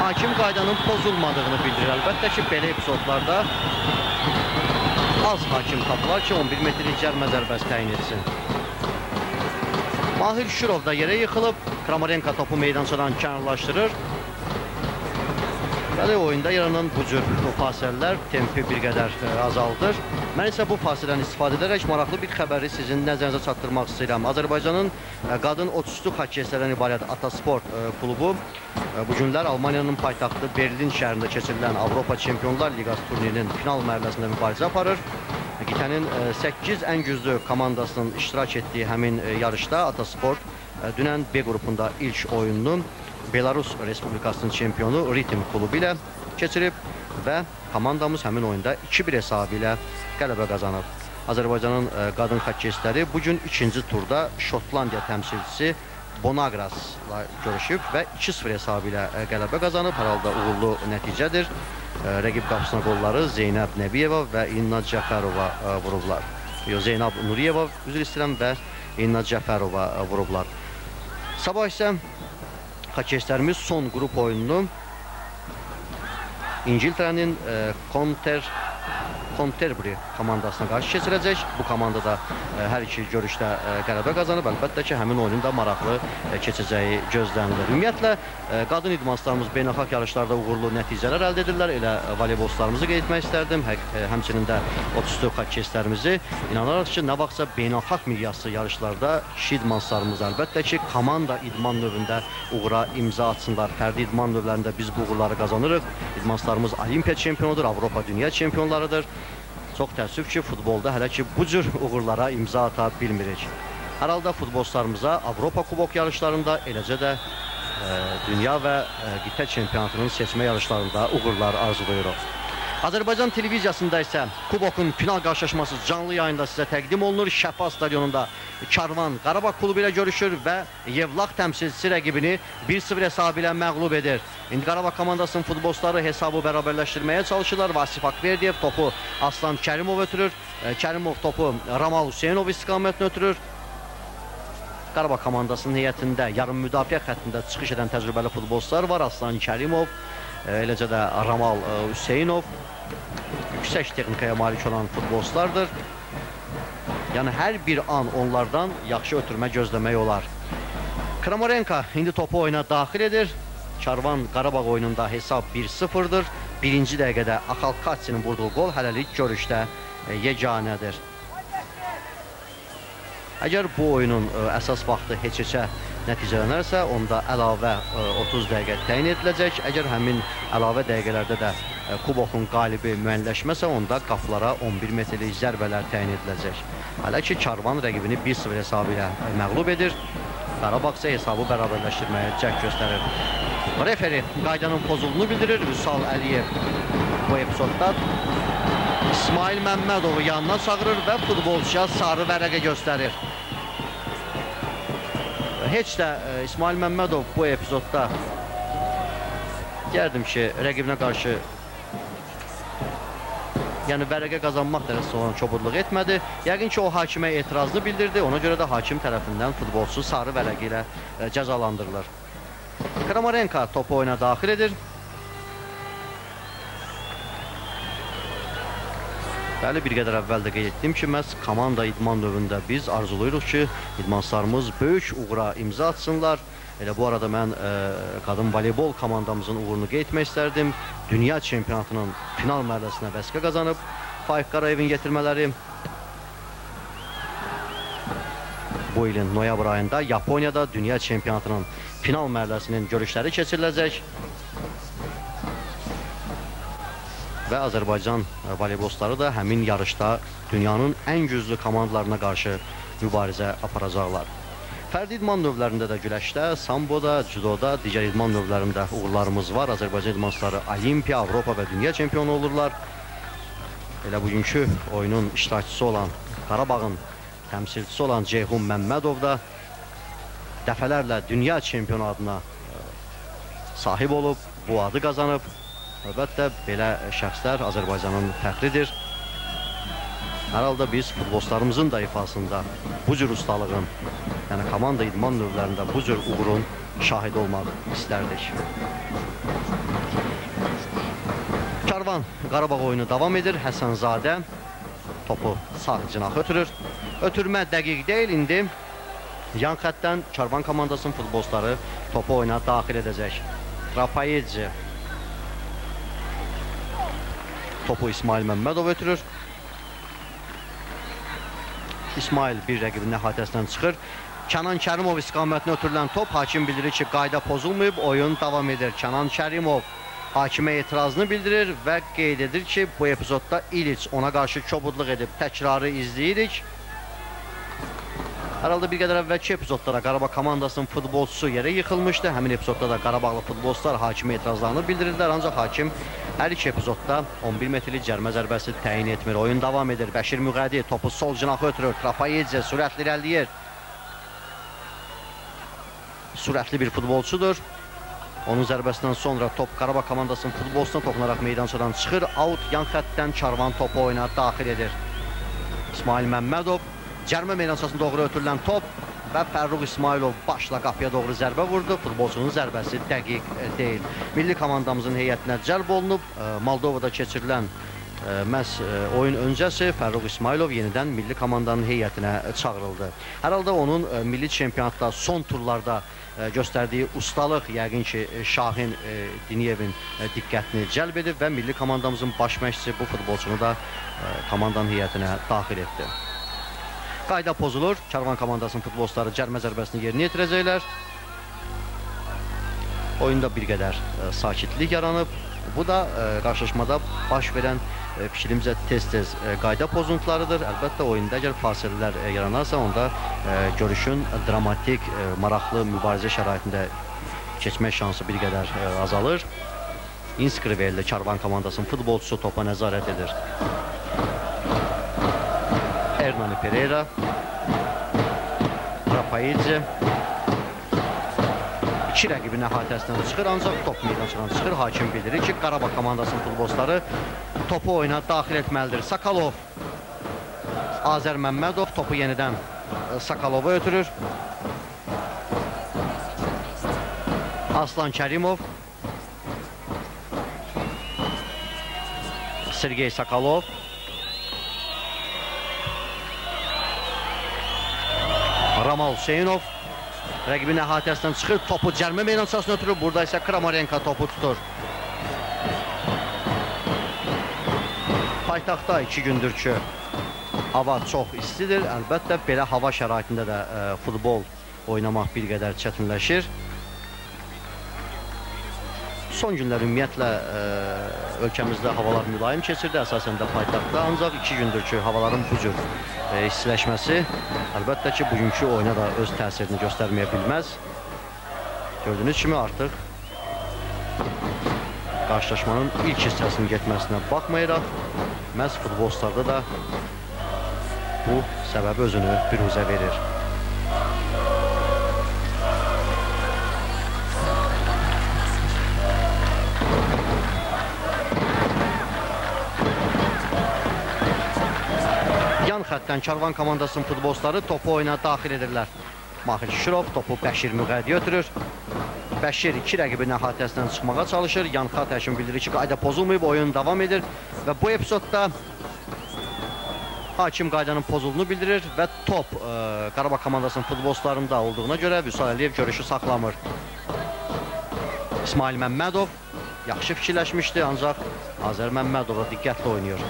Hakim qaydanın pozulmadığını bildirir. Əlbəttə ki, belə epizodlarda az hakim tapılar ki, 11 metrlik cərmə zərbəsi təyin etsin. Mahir Şürov da yerə yıxılıb. Kramarenko topu meydançadan kənarlaşdırır. Bəli, oyunda yaranan bu cür fasilələr tempi bir qədər ə, azaldır. Mən isə bu fasilədən istifadə edərək maraqlı bir xəbəri sizin nəzərinizə çatdırmaq istəyirəm. Azərbaycanın ə, qadın 33-lük hokeystlərdən ibarət Atasport ə, klubu bu günlər Almaniyanın paytaxtı Berlin şəhərində keçirilən Avropa Çempionlar Liqası turnirinin final mərhələsində mübarizə aparır. Qitənin ə, 8 ən güclü komandasının iştirak etdiyi həmin yarışda Atasport dünən B qrupunda ilk oyununu Belarus Respublikasının çempionu Ritim klubu ilə keçirib və komandamız həmin oyunda 2-1 hesabı ilə qələbə qazanıb. Azərbaycanın ə, qadın xokeystləri bu gün ikinci turda Şotlandiya təmsilçisi Bonagrazla görüşüb və 2-0 hesabı ilə ə, qələbə qazanıb. Hər halda uğurlu nəticədir. Ə, rəqib qapısına qolları Zeynəb Nəbiyeva və İnna Cəfərova vurublar. Yox, Zeynab Nuriyeva üzr istəyirəm və İnna Cəfərova vurublar. Sabah isə Xokeystlərimiz son qrup oyununu İngiltərənin e, Conter Conterbury komandasına qarşı keçirəcək. Bu komanda da ə, hər iki görüşdə ə, qələbə qazanıb. Əlbəttə ki, həmin oyunun da maraqlı ə, keçəcəyi gözlənilir. Ümumiyyətlə ə, qadın idmançılarımız beynəlxalq yarışlarda uğurlu nəticələr əldə edirlər. Elə voleybolçularımızı qeyd etmək istərdim. Hə, ə, həmçinin də 33 xokeystlərimizi inanaraq ki, nə vaxtsa beynəlxalq miqyaslı yarışlarda kişi idmançılarımız əlbəttə ki, komanda idman növündə uğura imza atsınlar. Fərdi idman növlərində biz bu uğurları qazanırıq. İdmançılarımız Olimpiya çempionudur, Avropa dünya çempionlarıdır. Çox təəssüf ki, futbolda hələ ki bu cür uğurlara imza ata bilmirik. Hər halda futbolçularımıza Avropa kubok yarışlarında, eləcə də ə, dünya və ə, qitə çempionatının seçmə yarışlarında uğurlar arzulayırıq. Azərbaycan televiziyasında isə kubokun final qarşılaşması canlı yayında sizə təqdim olunur. Şəfa stadionunda Karvan Qarabağ klubu ilə görüşür və Yevlax təmsilçisi rəqibini 1-0 hesabı ilə məğlub edir. İndi Qarabağ komandasının futbolçuları hesabı bərabərləşdirməyə çalışırlar. Vasif Akverdiyev topu Aslan Kərimov ötürür. E, Kərimov topu Ramal Hüseynov istiqamətinə ötürür. Qarabağ komandasının heyətində yarım müdafiə xəttində çıxış edən təcrübəli futbolçular var. Aslan Kərimov, eləcə də Ramal e, Hüseynov yüksək texnikaya malik olan futbolçulardır. Yəni hər bir an onlardan yaxşı ötürmə gözləmək olar. Kramarenko indi topu oyuna daxil edir. Karvan Qarabağ oyununda hesab 1-0-dır. birinci dəqiqədə Axalkatsinin vurduğu qol hələlik görüşdə e, yeganədir. Əgər bu oyunun e, əsas vaxtı heç-heçə nəticələnərsə, onda əlavə ə, e, 30 dəqiqə təyin ediləcək. Əgər həmin əlavə dəqiqələrdə də e, kubokun qalibi müəyyənləşməsə, onda qapılara 11 metrlik zərbələr təyin ediləcək. Hələ ki, Karvan rəqibini 1-0 hesabı ilə məğlub edir. Qarabağ isə hesabı bərabərləşdirməyə cəhd göstərir. Referi qaydanın pozulduğunu bildirir. Vüsal Əliyev bu epizodda İsmail Məmmədovu yanına çağırır və futbolçuya sarı vərəqə göstərir. Heç də e, İsmail Məmmədov bu epizodda deyərdim ki, rəqibinə qarşı yəni vərəqə qazanmaq dərəcəsində olan çobudluq etmədi. Yəqin ki, o hakimə etirazını bildirdi. Ona görə də hakim tərəfindən futbolçu sarı vərəqi ilə e, cəzalandırılır. Kramarenko topu oyuna daxil edir. Bəli, bir qədər əvvəl də qeyd etdim ki, məhz komanda idman növündə biz arzulayırıq ki, idmançılarımız böyük uğura imza atsınlar. Elə bu arada mən ə, e, qadın voleybol komandamızın uğurunu qeyd etmək istərdim. Dünya çempionatının final mərhələsinə vəsqə qazanıb Faik Qarayevin yetirmələri bu ilin noyabr ayında Yaponiyada dünya çempionatının final mərhələsinin görüşləri keçiriləcək. Və Azərbaycan voleybolçuları da həmin yarışda dünyanın ən güclü komandalarına qarşı mübarizə aparacaqlar. Fərdi idman növlərində də güləşdə, samboda, judoda, digər idman növlərində uğurlarımız var. Azərbaycan idmançıları Olimpiya, Avropa və dünya çempionu olurlar. Elə bugünkü oyunun iştirakçısı olan Qarabağın təmsilçisi olan Ceyhun Məmmədov da dəfələrlə dünya çempionu adına e, sahib olub, bu adı qazanıb. Əlbəttə, belə şəxslər Azərbaycanın fəxridir. Hər halda biz futbolçularımızın da ifasında bu cür ustalığın, yəni komanda idman növlərində bu cür uğurun şahid olmaq istərdik. Karvan Qarabağ oyunu davam edir. Həsənzadə topu sağ cinax ötürür. Ötürmə dəqiq deyil, indi yan xətdən Karvan komandasının futbolçuları topu oyuna daxil edəcək. Rapayici Topu İsmail Məmmədov ötürür. İsmail bir rəqibinin əhatəsindən çıxır. Kənan Kərimov istiqamətinə ötürülən top hakim bildirir ki, qayda pozulmayıb, oyun davam edir. Kənan Kərimov hakimə etirazını bildirir və qeyd edir ki, bu epizodda İliç ona qarşı kobudluq edib təkrarı izləyirik. Hər halda bir qədər əvvəlki epizodlara Qarabağ komandasının futbolçusu yerə yıxılmışdı. Həmin epizodda da Qarabağlı futbolçular hakimə etirazlarını bildirdilər. Ancaq hakim hər iki epizodda 11 metrlik cərmə zərbəsi təyin etmir. Oyun davam edir. Bəşir Müqədi topu sol cinaxı ötürür. Trapayedze sürətli irəliləyir. Sürətli bir futbolçudur. Onun zərbəsindən sonra top Qarabağ komandasının futbolçusuna toxunaraq meydançadan çıxır. Out yan xəttdən Karvan topu oyuna daxil edir. İsmail Məmmədov Cərmə meydançasına doğru ötürülən top və Fərruq İsmailov başla qapıya doğru zərbə vurdu. Futbolçunun zərbəsi dəqiq e, deyil. Milli komandamızın heyətinə cəlb olunub. E, Moldovada keçirilən e, məhz oyun öncəsi Fərruq İsmailov yenidən milli komandanın heyətinə çağırıldı. Hər halda onun milli çempionatda son turlarda göstərdiyi ustalıq yəqin ki, Şahin Diniyevin diqqətini cəlb edib və milli komandamızın baş məşqçisi bu futbolçunu da komandanın heyətinə daxil etdi. Qayda pozulur. Karvan komandasının futbolçuları cərmə zərbəsini yerinə yetirəcəklər. Oyunda bir qədər ə, e, sakitlik yaranıb. Bu da ə, e, qarşılaşmada baş verən ə, e, fikrimizə tez-tez qayda pozuntularıdır. Əlbəttə oyunda əgər fasilələr yaranarsa, onda görüşün dramatik, maraqlı mübarizə şəraitində keçmək şansı bir qədər azalır. Inskrivelli Karvan komandasının futbolçusu topa nəzarət edir. Hernani Pereira. Rapaidze. İki rəqibin əhatəsindən çıxır, ancaq top meydançadan çıxır. Hakim bildirir ki, Qarabağ komandasının futbolçuları topu oyuna daxil etməlidir. Sakalov, Azər Məmmədov topu yenidən e, Sakalova ötürür. Aslan Kərimov. Sergey Sakalov. Ramal Hüseynov rəqibin əhatəsindən çıxır, topu cərmə meydançasına ötürür. Burada isə Kramarenko topu tutur. paytaxtda 2 gündür ki hava çox istidir. Əlbəttə belə hava şəraitində də ə, futbol oynamaq bir qədər çətinləşir. Son günlər ümumiyyətlə ə, ölkəmizdə havalar mülayim keçirdi, əsasən də paytaxtda. Ancaq 2 gündür ki, havaların bu cür ə, istiləşməsi əlbəttə ki, bugünkü oyuna da öz təsirini göstərməyə bilməz. Gördüyünüz kimi artıq qarşılaşmanın ilk hissəsinin getməsinə baxmayaraq, məhz futbolçularda da bu səbəbi özünü büruzə verir. Xəttdən Karvan komandasının futbolçuları topu oyuna daxil edirlər. Mahir Şirov topu Bəşir Müqədiyə ötürür. Bəşir iki rəqibin əhatəsindən çıxmağa çalışır. Yan xat həkim bildirir ki, qayda pozulmayıb, oyun davam edir və bu epizodda hakim qaydanın pozulduğunu bildirir və top ə, Qarabağ komandasının futbolçularında olduğuna görə Vüsal Əliyev görüşü saxlamır. İsmail Məmmədov yaxşı fikirləşmişdi, ancaq Azər Məmmədova diqqətli oynayır.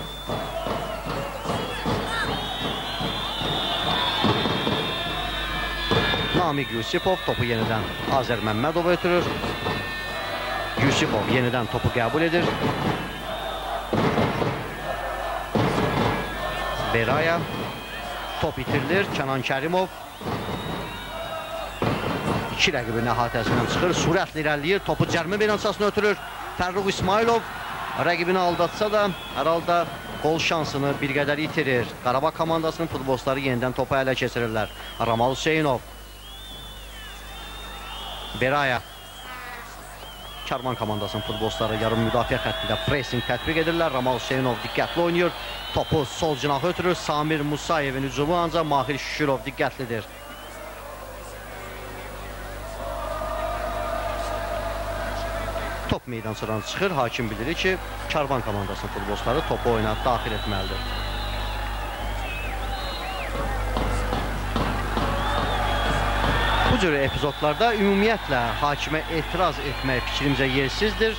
Namiq Yusipov topu yenidən Azər Məmmədova ötürür. Yusipov yenidən topu qəbul edir. Beraya top itirilir. Kənan Kərimov iki rəqibin əhatəsindən çıxır. Sürətlə irəliləyir. Topu cərmə meydançasına ötürür. Fərruq İsmailov rəqibini aldatsa da hər halda qol şansını bir qədər itirir. Qarabağ komandasının futbolçuları yenidən topu ələ keçirirlər. Ramal Hüseynov Beraya Karvan komandasının futbolçuları yarım müdafiə xəttində pressing tətbiq edirlər. Ramal Hüseynov diqqətli oynayır. Topu sol cinaha ötürür. Samir Musayevin hücumu ancaq Mahir Şükürov diqqətlidir. Top meydançadan çıxır. Hakim bildirir ki, Karvan komandasının futbolçuları topu oyuna daxil etməlidir. Bu cür epizodlarda ümumiyyətlə hakimə etiraz etmək fikrimcə yersizdir.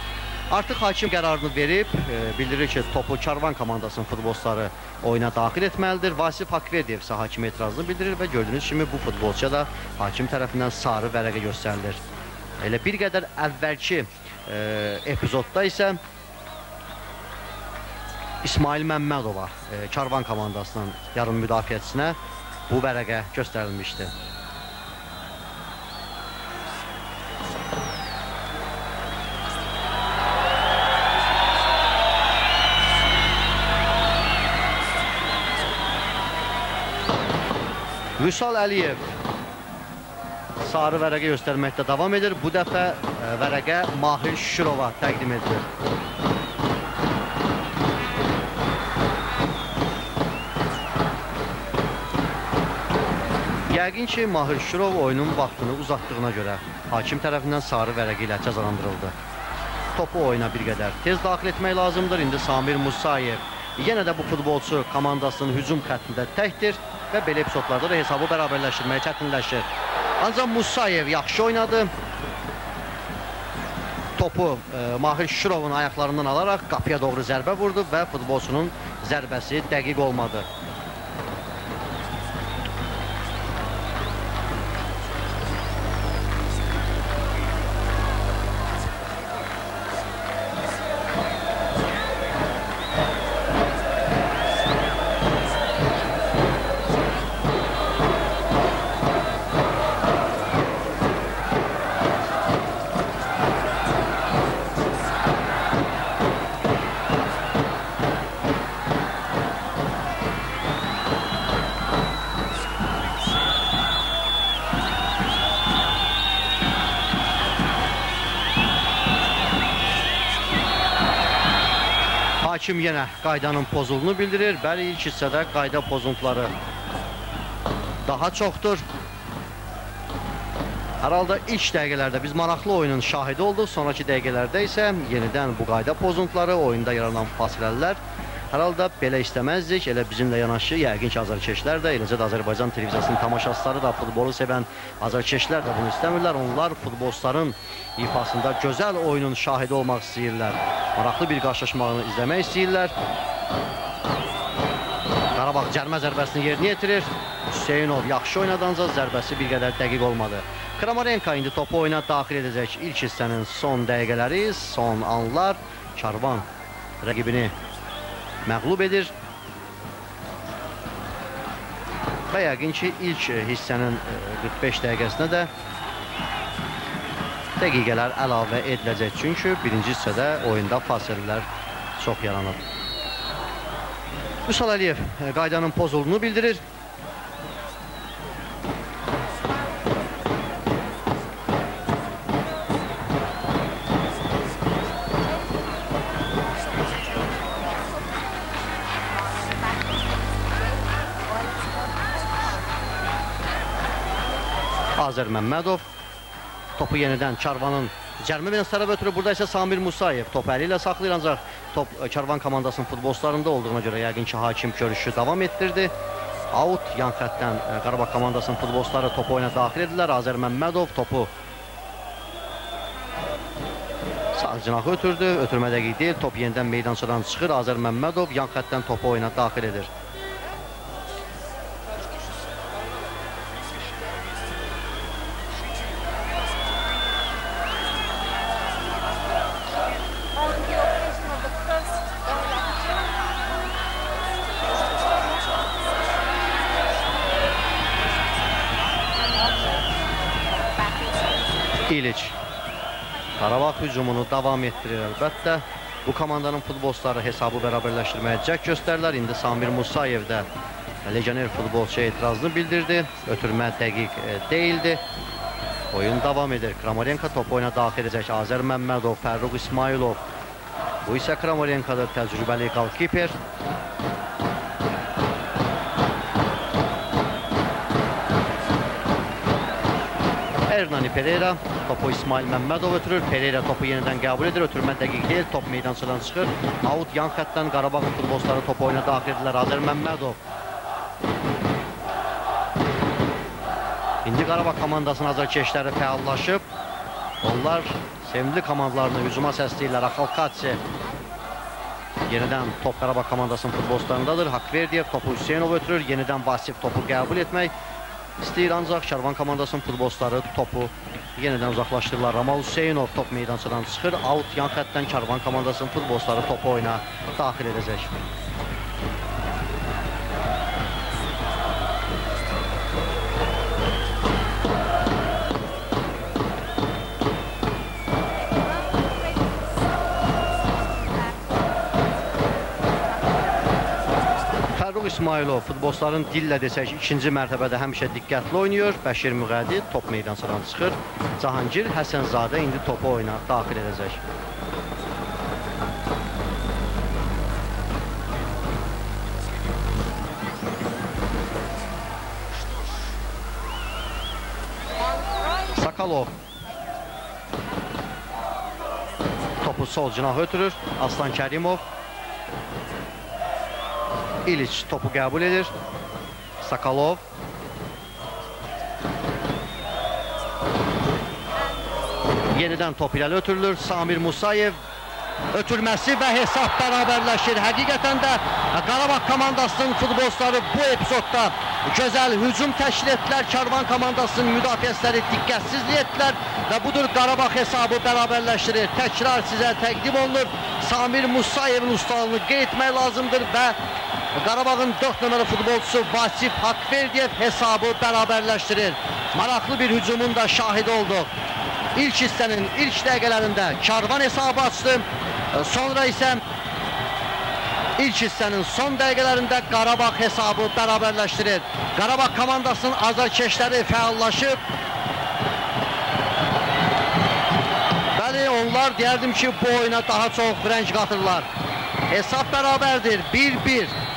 Artıq hakim qərarını verib, e, bildirir ki, topu Karvan komandasının futbolçuları oyuna daxil etməlidir. Vasif Haqverdiyev isə hakimə etirazını bildirir və gördüyünüz kimi bu futbolçuya da hakim tərəfindən sarı vərəqə göstərilir. Elə bir qədər əvvəlki e, epizodda isə İsmail Məmmədova e, Karvan komandasının yarım müdafiəçisinə bu vərəqə göstərilmişdi. Vüsal Əliyev sarı vərəqə göstərməkdə davam edir. Bu dəfə ə, vərəqə Mahir Şükürova təqdim edilir. Yəqin ki, Mahir Şükürov oyunun vaxtını uzatdığına görə hakim tərəfindən sarı vərəqə ilə cəzalandırıldı. Topu oyuna bir qədər tez daxil etmək lazımdır. İndi Samir Musayev yenə də bu futbolçu komandasının hücum xəttində təkdir və belə epizodlarda da hesabı bərabərləşdirməyə çətinləşir. Ancaq Musayev yaxşı oynadı. Topu e, Mahir Şükürovun ayaqlarından alaraq qapıya doğru zərbə vurdu və futbolçunun zərbəsi dəqiq olmadı. Hakim yenə qaydanın pozulduğunu bildirir. Bəli, ilk hissədə qayda pozuntuları daha çoxdur. Hər halda ilk dəqiqələrdə biz maraqlı oyunun şahidi olduq. Sonraki dəqiqələrdə isə yenidən bu qayda pozuntuları, oyunda yaranan fasilələr hər halda belə istəməzdik. Elə bizimlə yanaşı, yəqin ki, azarkeşlər də, eləcə də Azərbaycan televiziyasının tamaşaçıları da, futbolu sevən azarkeşlər də bunu istəmirlər. Onlar futbolçuların ifasında gözəl oyunun şahidi olmaq istəyirlər. Maraqlı bir qarşılaşmanı izləmək istəyirlər. Qarabağ cərmə zərbəsini yerinə yetirir. Hüseynov yaxşı oynadı ancaq zərbəsi bir qədər dəqiq olmadı. Kramarenko indi topu oyuna daxil edəcək. İlk hissənin son dəqiqələri, son anlar. Karvan rəqibini məğlub edir. Və yəqin ki, ilk hissənin 45 dəqiqəsinə də dəqiqələr əlavə ediləcək. Çünki birinci hissədə oyunda fasilələr çox yaranır. Vüsal Əliyev qaydanın pozulduğunu bildirir. Azər Məmmədov topu yenidən Karvanın cərmə minəsi tərəfə ötürüb. Burada isə Samir Musayev topu əli ilə saxlayır ancaq top Karvan komandasının futbolçularında olduğuna görə yəqin ki, hakim görüşü davam etdirdi. Out yan xəttdən e, Qarabağ komandasının futbolçuları topu oyuna daxil edirlər. Azər Məmmədov topu cinaxı ötürdü. Ötürmə dəqiq deyil. Top yenidən meydançadan çıxır. Azər Məmmədov yan xəttdən topu oyuna daxil edir. İliç. Qarabağ hücumunu davam etdirir əlbəttə. Bu komandanın futbolçuları hesabı bərabərləşdirməyə cəhd göstərirlər. İndi Samir Musayev də legioner futbolçuya etirazını bildirdi. Ötürmə dəqiq e, deyildi. Oyun davam edir. Kramarenko top oyuna daxil edəcək. Azər Məmmədov, Fərruq İsmailov. Bu isə Kramarenkodur, təcrübəli qalkiper. Ernani Pereira topu İsmail Məmmədov ötürür. Pereira topu yenidən qəbul edir. Ötürmə dəqiq deyil. Top meydançadan çıxır. Out yan xəttdən Qarabağ futbolçuları topu oyuna daxil edirlər. Azər Məmmədov. İndi Qarabağ komandasının azarkeşləri fəallaşıb. Onlar sevimli komandalarını hücuma səsləyirlər. Axalkatsi Yenidən top Qarabağ komandasının futbolçularındadır. Haqverdiyev topu Hüseynov ötürür. Yenidən Vasif topu qəbul etmək istəyir ancaq Şarvan komandasının futbolçuları topu yenidən uzaqlaşdırırlar. Ramal Hüseynov top meydançadan çıxır. Out yan xəttdən Karvan komandasının futbolçuları topu oyuna daxil edəcək. İsmailov futbolçuların dillə desək ikinci mərtəbədə həmişə diqqətli oynayır. Bəşir Müğədi top meydançadan çıxır. Cahangir Həsənzadə indi topu oyuna daxil edəcək. Sakalov topu sol cinaha ötürür. Aslan Kərimov İliç topu qəbul edir. Sakalov. Yenidən top irəli ötürülür. Samir Musayev ötürməsi və hesab bərabərləşir. Həqiqətən də Qarabağ komandasının futbolçuları bu epizodda gözəl hücum təşkil etdilər. Karvan komandasının müdafiəçiləri diqqətsizlik etdilər və budur Qarabağ hesabı bərabərləşdirir. Təkrar sizə təqdim olunur. Samir Musayevin ustalığını qeyd etmək lazımdır və Qarabağın 4 nömrəli futbolçusu Vasif Haqverdiyev hesabı bərabərləşdirir. Maraqlı bir hücumun da şahidi olduq. İlk hissənin ilk dəqiqələrində Karvan hesabı açdı. Sonra isə ilk hissənin son dəqiqələrində Qarabağ hesabı bərabərləşdirir. Qarabağ komandasının azarkeşləri fəallaşıb. Bəli, onlar deyərdim ki, bu oyuna daha çox rəng qatırlar. Hesab bərabərdir, 1-1.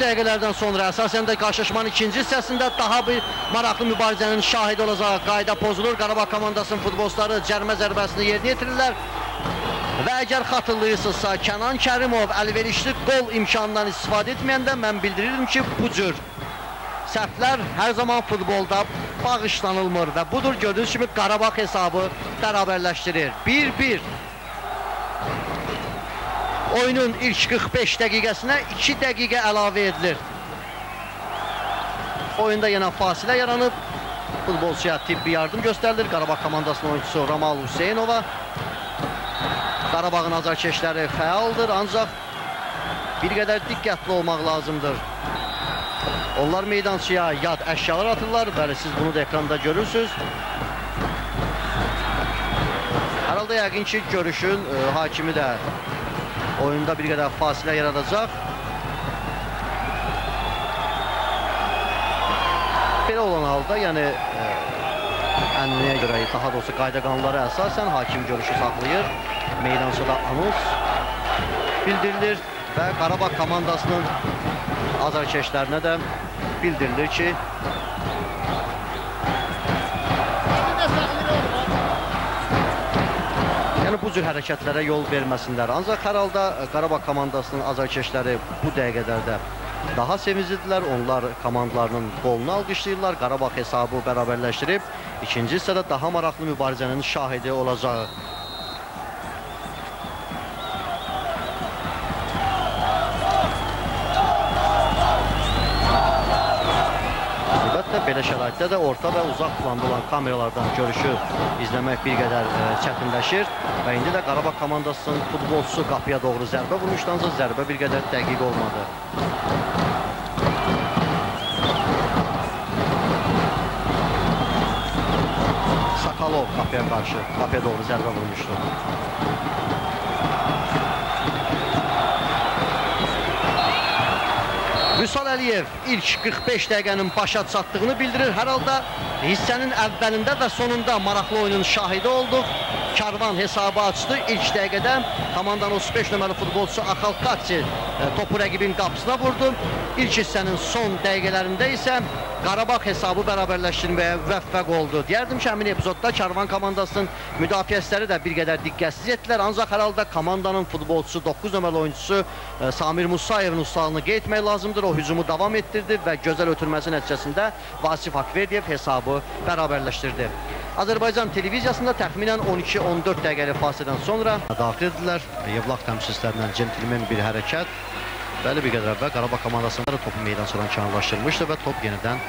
Dəqiqələrdən sonra əsasən də qarşılaşmanın ikinci hissəsində daha bir maraqlı mübarizənin şahidi olacaq. Qayda pozulur. Qarabağ komandasının futbolçuları cərmə zərbəsini yerinə yetirirlər. Və əgər xatırlayırsınızsa, Kənan Kərimov əlverişli qol imkanından istifadə etməyəndə mən bildirirdim ki, bu cür Səhvlər hər zaman futbolda bağışlanılmır və budur gördüyünüz kimi Qarabağ hesabı bərabərləşdirir. 1-1. Oyunun ilk 45 dəqiqəsinə 2 dəqiqə əlavə edilir. Oyunda yenə fasilə yaranıb. Futbolçuya tibbi yardım göstərilir. Qarabağ komandasının oyuncusu Ramal Hüseynova. Qarabağın azarkeşləri fəaldır, ancaq bir qədər diqqətli olmaq lazımdır. Onlar meydançıya yad əşyalar atırlar. Bəli, siz bunu da ekranda görürsünüz. Hər halda yəqin ki, görüşün e, hakimi də oyunda bir qədər fasilə yaradacaq. Belə olan halda, yəni e, ənniyə görə, daha doğrusu qayda qanunlara əsasən hakim görüşü saxlayır. Meydançada anons bildirilir və Qarabağ komandasının azarkeşlərinə də bildirilir ki, bu cür hərəkətlərə yol verməsinlər. Ancaq hər halda e, Qarabağ komandasının azarkeşləri bu dəqiqələrdə daha sevinclidirlər. Onlar komandalarının qolunu alqışlayırlar. Qarabağ hesabı bərabərləşdirib. İkinci hissədə daha maraqlı mübarizənin şahidi olacağı belə şəraitdə də orta və uzaq planda olan kameralardan görüşü izləmək bir qədər ə, çətinləşir və indi də Qarabağ komandasının futbolçusu qapıya doğru zərbə vurmuşdu, ancaq zərbə bir qədər dəqiq olmadı. Sakalov qapıya qarşı, qapıya doğru zərbə vurmuşdu. Vüsal Əliyev ilk 45 dəqiqənin başa çatdığını bildirir. Hər halda hissənin əvvəlində və sonunda maraqlı oyunun şahidi olduq. Karvan hesabı açdı. İlk dəqiqədə komandanın 35 nömrəli futbolçusu Axal Katsi e, topu rəqibin qapısına vurdu. İlk hissənin son dəqiqələrində isə Qarabağ hesabı bərabərləşdirməyə müvəffəq oldu. Deyərdim ki, həmin epizodda Karvan komandasının müdafiəçiləri də bir qədər diqqətsiz etdilər. Ancaq hər halda komandanın futbolçusu 9 nömrəli oyuncusu e, Samir Musayevin ustalığını qeyd etmək lazımdır. O hücumu davam etdirdi və gözəl ötürməsi nəticəsində Vasif Akverdiyev hesabı bərabərləşdirdi. Azərbaycan televiziyasında təxminən 12-14 dəqiqəlik fasilədən sonra daxil edildilər. Yevlax təmsilçilərindən centilmen bir hərəkət. Bəli, bir qədər əvvəl Qarabağ komandasında topu meydançadan kənarlaşdırmışdı və top yenidən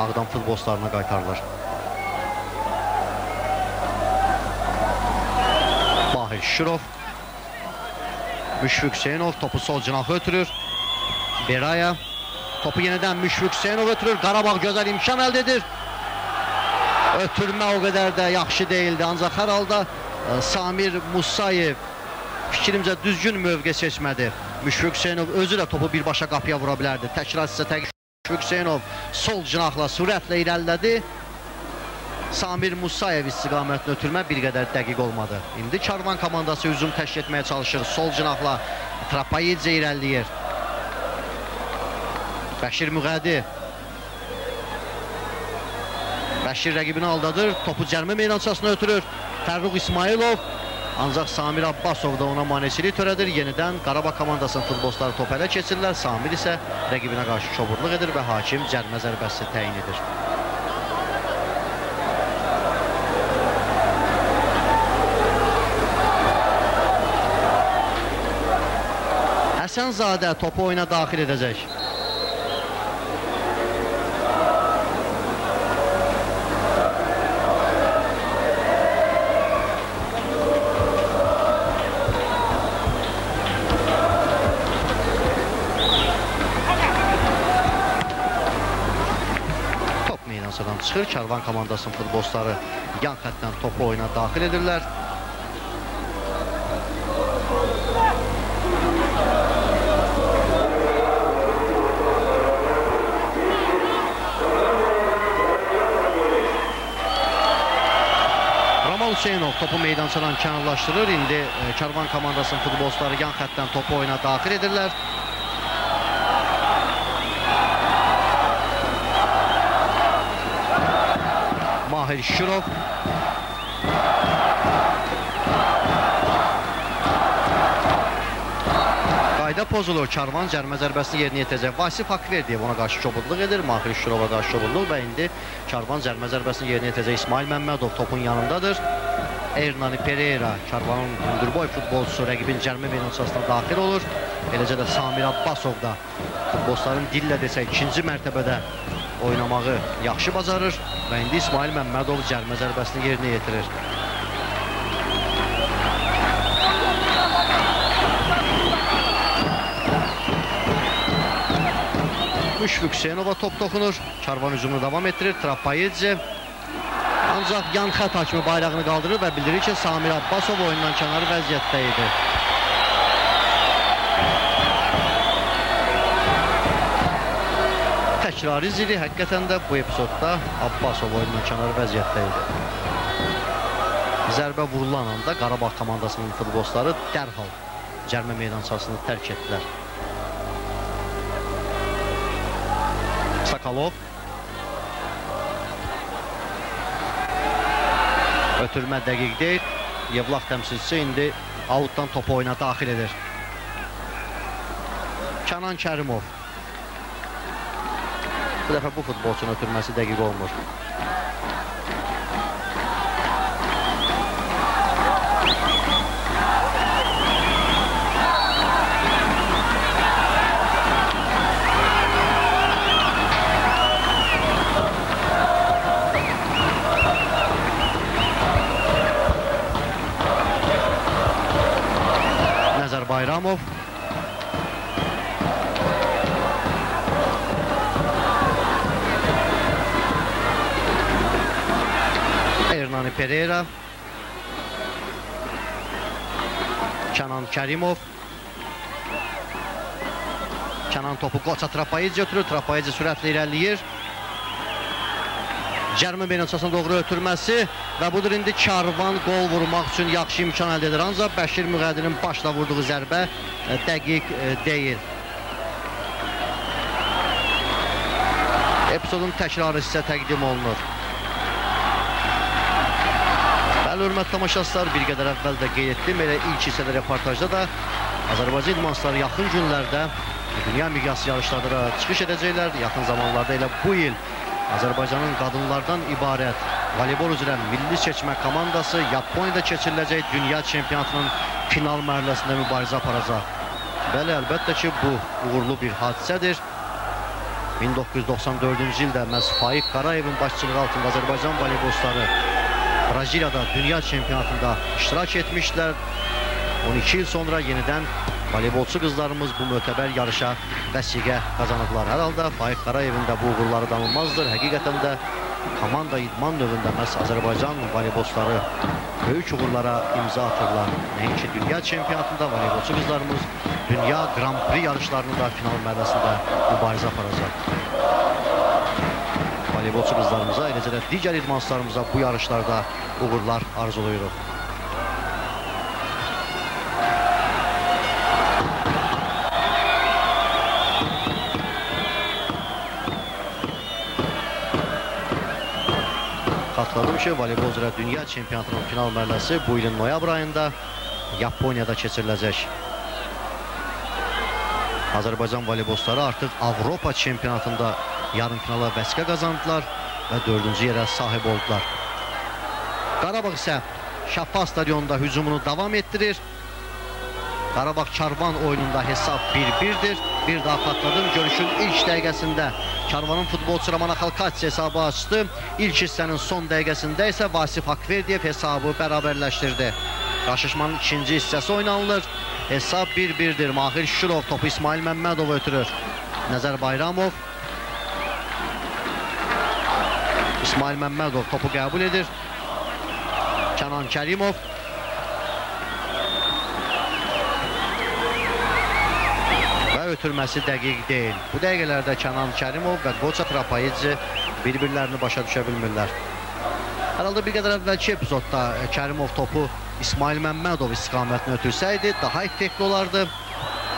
Ağdam futbolçularına qaytarılır. Bahir Şirov Müşfiq Hüseynov topu sol cinaha ötürür. Beraya topu yenidən Müşfiq Hüseynov ötürür. Qarabağ gözəl imkan əldə edir. Ötürmə o qədər də yaxşı değildi. Ancaq hər halda e, Samir Musayev fikrimcə düzgün mövqe seçmədi. Müşfiq Hüseynov özü də topu birbaşa qapıya vura bilərdi. Təkrar sizə təqdim Müşfiq Hüseynov sol cinahla sürətlə irəlilədi. Samir Musayev istiqamətini ötürmə bir qədər dəqiq olmadı. İndi Karvan komandası hücum təşkil etməyə çalışır. Sol cinahla Trapayidze irəliləyir. Bəşir Müğədi Bəşir rəqibini aldadır. Topu cərmə meydançasına ötürür. Fərruq İsmailov Ancaq Samir Abbasov da ona maneçilik törədir. Yenidən Qarabağ komandasının futbolçuları top ələ keçirlər. Samir isə rəqibinə qarşı çoburluq edir və hakim cərmə zərbəsi təyin edir. Həsənzadə topu oyuna daxil edəcək. Çıxır. Karvan komandasının futbolçuları yan xəttdən topu oyuna daxil edirlər. Hüseynov topu meydançadan kənarlaşdırır. İndi e, Karvan komandasının futbolçuları yan xəttdən topu oyuna daxil edirlər. Mahir Şirov qayda pozulur. Karvan cərmə zərbəsini yerinə yetirəcək. Vasif Haqverdiyev ona qarşı kobudluq edir. Mahir Şurova qarşı kobudluq və indi Karvan cərmə zərbəsini yerinə yetirəcək. İsmail Məmmədov topun yanındadır. Ernani Pereira, Karvanın hündürboy futbolçusu rəqibin cərmə meydançasına daxil olur. Eləcə də Samir Abbasov da futbolçuların dillə desək ikinci mərtəbədə oynamağı yaxşı bacarır və indi İsmail Məmmədov cərmə zərbəsini yerinə yetirir. Müşfiq Hüseynova top toxunur. Karvan hücumunu davam etdirir. Trapayedze ancaq yan xət hakimi bayrağını qaldırır və bildirir ki, Samir Abbasov oyundan kənar vəziyyətdə idi. Təkrarı zili həqiqətən də bu epizodda Abbasov oyundan kənar vəziyyətdə idi. Zərbə vurulan anda Qarabağ komandasının futbolçuları dərhal cərmə meydançasını tərk etdilər. Sakalov Ötürmə dəqiq deyil. Yevlax təmsilçisi indi avutdan topu oyuna daxil edir. Kənan Kərimov. Bu dəfə bu futbolçunun ötürməsi dəqiq olmur. Nəzər Bayramov. Ernani Pereira. Kənan Kərimov. Kənan topu Qoça Trapayıcı ötürür. Trapayıcı sürətlə irəliləyir. Cərmə meydançasına doğru ötürməsi və budur indi Karvan qol vurmaq üçün yaxşı imkan əldə edir. Ancaq Bəşir Müğəddinin başla vurduğu zərbə e, dəqiq e, deyil. Epizodun təkrarı sizə təqdim olunur. Bəli, hörmətli tamaşaçılar, bir qədər əvvəl də qeyd etdim. Elə ilk hissədə reportajda da Azərbaycan idmançıları yaxın günlərdə dünya miqyası yarışlara çıxış edəcəklər. Yaxın zamanlarda elə bu il Azərbaycanın qadınlardan ibarət voleybol üzrə milli seçmə komandası Yaponiyada keçiriləcək dünya çempionatının final mərhələsində mübarizə aparacaq. Bəli, əlbəttə ki, bu uğurlu bir hadisədir. 1994-cü ildə məhz Faiq Qarayevin başçılığı altında Azərbaycan voleybolçuları Braziliyada dünya çempionatında iştirak etmişlər. 12 il sonra yenidən voleybolçu qızlarımız bu mötəbər yarışa vəsiqə qazanıblar. Hər halda Faiq Qarayevin də bu uğurları danılmazdır. Həqiqətən də komanda idman növündə məhz Azərbaycan voleybolçuları böyük uğurlara imza atırlar. Nəinki dünya çempionatında voleybolçu qızlarımız dünya Grand Prix yarışlarının da final mərhələsində mübarizə aparacaq. Voleybolçu qızlarımıza, eləcə də digər idmançılarımıza bu yarışlarda uğurlar arzulayırıq. Xatırladım ki, voleybol üzrə dünya çempionatının final mərhələsi bu ilin noyabr ayında Yaponiyada keçiriləcək. Azərbaycan voleybolçuları artıq Avropa çempionatında yarım finala vəsiqə qazandılar və dördüncü yerə sahib oldular. Qarabağ isə Şafa stadionunda hücumunu davam etdirir. Qarabağ Karvan oyununda hesab 1-1-dir. Bir daha xatladım, görüşün ilk dəqiqəsində Karvanın futbolçu Roman Axalkatsi hesabı açdı. İlk hissənin son dəqiqəsində isə Vasif Haqverdiyev hesabı bərabərləşdirdi. Qarşışmanın ikinci hissəsi oynanılır. Hesab 1-1-dir. Mahir Şurov topu İsmail Məmmədov ötürür. Nəzər Bayramov. İsmail Məmmədov topu qəbul edir. Kənan Kərimov. Və ötürməsi dəqiq deyil. Bu dəqiqələrdə Kənan Kərimov və Qoça Trapayıcı bir-birlərini başa düşə bilmirlər. Hər halda bir qədər əvvəlki epizodda Kərimov topu İsmail Məmmədov istiqamətini ötürsəydi daha effektli olardı.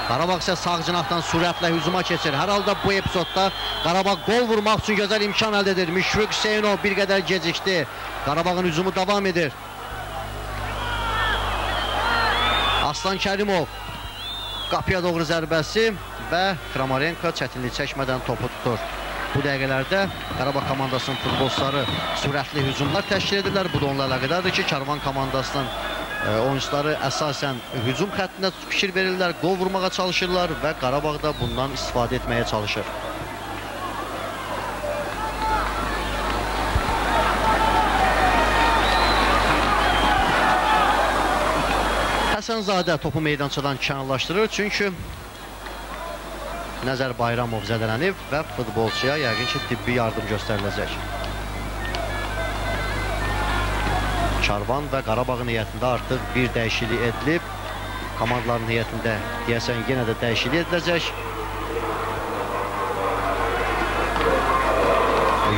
Qarabağ isə sağ cinahdan sürətlə hücuma keçir. Hər halda bu epizodda Qarabağ qol vurmaq üçün gözəl imkan əldə edir. Müşfiq Hüseynov bir qədər gecikdi. Qarabağın hücumu davam edir. Aslan Kərimov. Qapıya doğru zərbəsi və Kramarenko çətinlik çəkmədən topu tutur. Bu dəqiqələrdə Qarabağ komandasının futbolçuları sürətli hücumlar təşkil edirlər. Bu da onunla əlaqədardır ki, Karvan komandasının oyuncuları əsasən hücum xəttində fikir verirlər, qol vurmağa çalışırlar və Qarabağ da bundan istifadə etməyə çalışır. Həsənzadə topu meydançadan kənarlaşdırır, çünki Nəzər Bayramov zədələnib və futbolçuya yəqin ki, tibbi yardım göstəriləcək. Karvan və Qarabağın heyətində artıq bir dəyişiklik edilib. Komandaların heyətində deyəsən yenə də dəyişiklik ediləcək.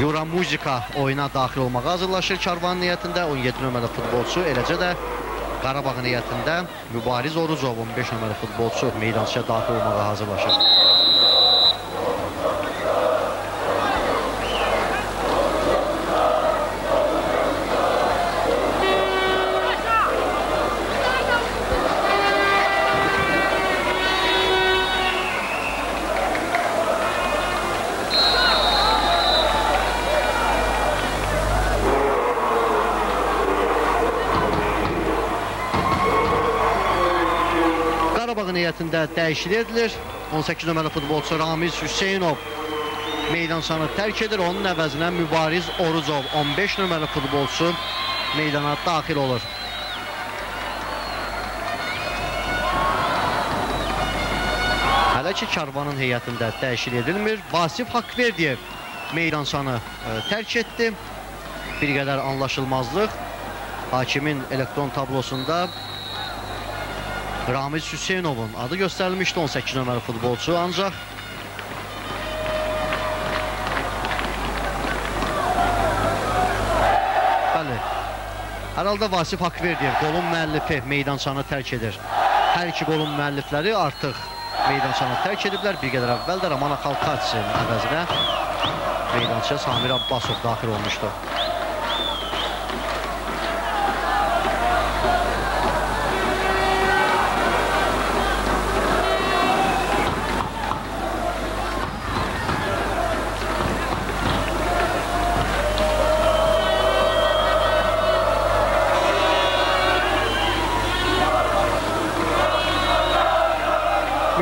Yura Muzika oyuna daxil olmağa hazırlaşır Karvanın heyətində. 17 nömrəli futbolçu, eləcə də Qarabağın heyətində Mübariz Orucov 15 nömrəli futbolçu meydançaya daxil olmağa hazırlaşır. Dəyişiklik edilir. 18 nömrəli futbolçu Ramiz Hüseynov meydançanı tərk edir. Onun əvəzinə Mübariz Orucov 15 nömrəli futbolçu meydana daxil olur. Hələ ki Karvanın heyətində dəyişiklik edilmir. Vasif Haqverdiyev meydançanı ə, tərk etdi. Bir qədər anlaşılmazlıq hakimin elektron tablosunda Ramiz Hüseynovun adı göstərilmişdi 18 nömrəli futbolçu ancaq Bəli. Hər halda Vasif Haqverdiyev qolun müəllifi meydançanı tərk edir. Hər iki qolun müəllifləri artıq meydançanı tərk ediblər. Bir qədər əvvəl də Roman Xalkaçin əvəzinə meydançaya Samir Abbasov daxil olmuşdu.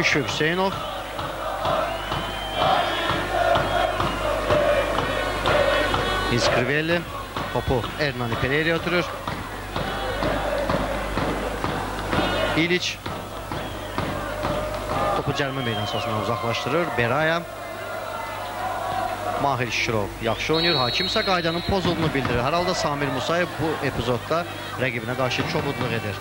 Müşfiq Hüseynov. İskrivelli topu Ernani Pereira ötürür. İliç topu cəlmə meydansasından uzaqlaşdırır. Beraya Mahir Şirov yaxşı oynayır. Hakim isə qaydanın pozulduğunu bildirir. Hər halda Samir Musayev bu epizodda rəqibinə qarşı kobudluq edir.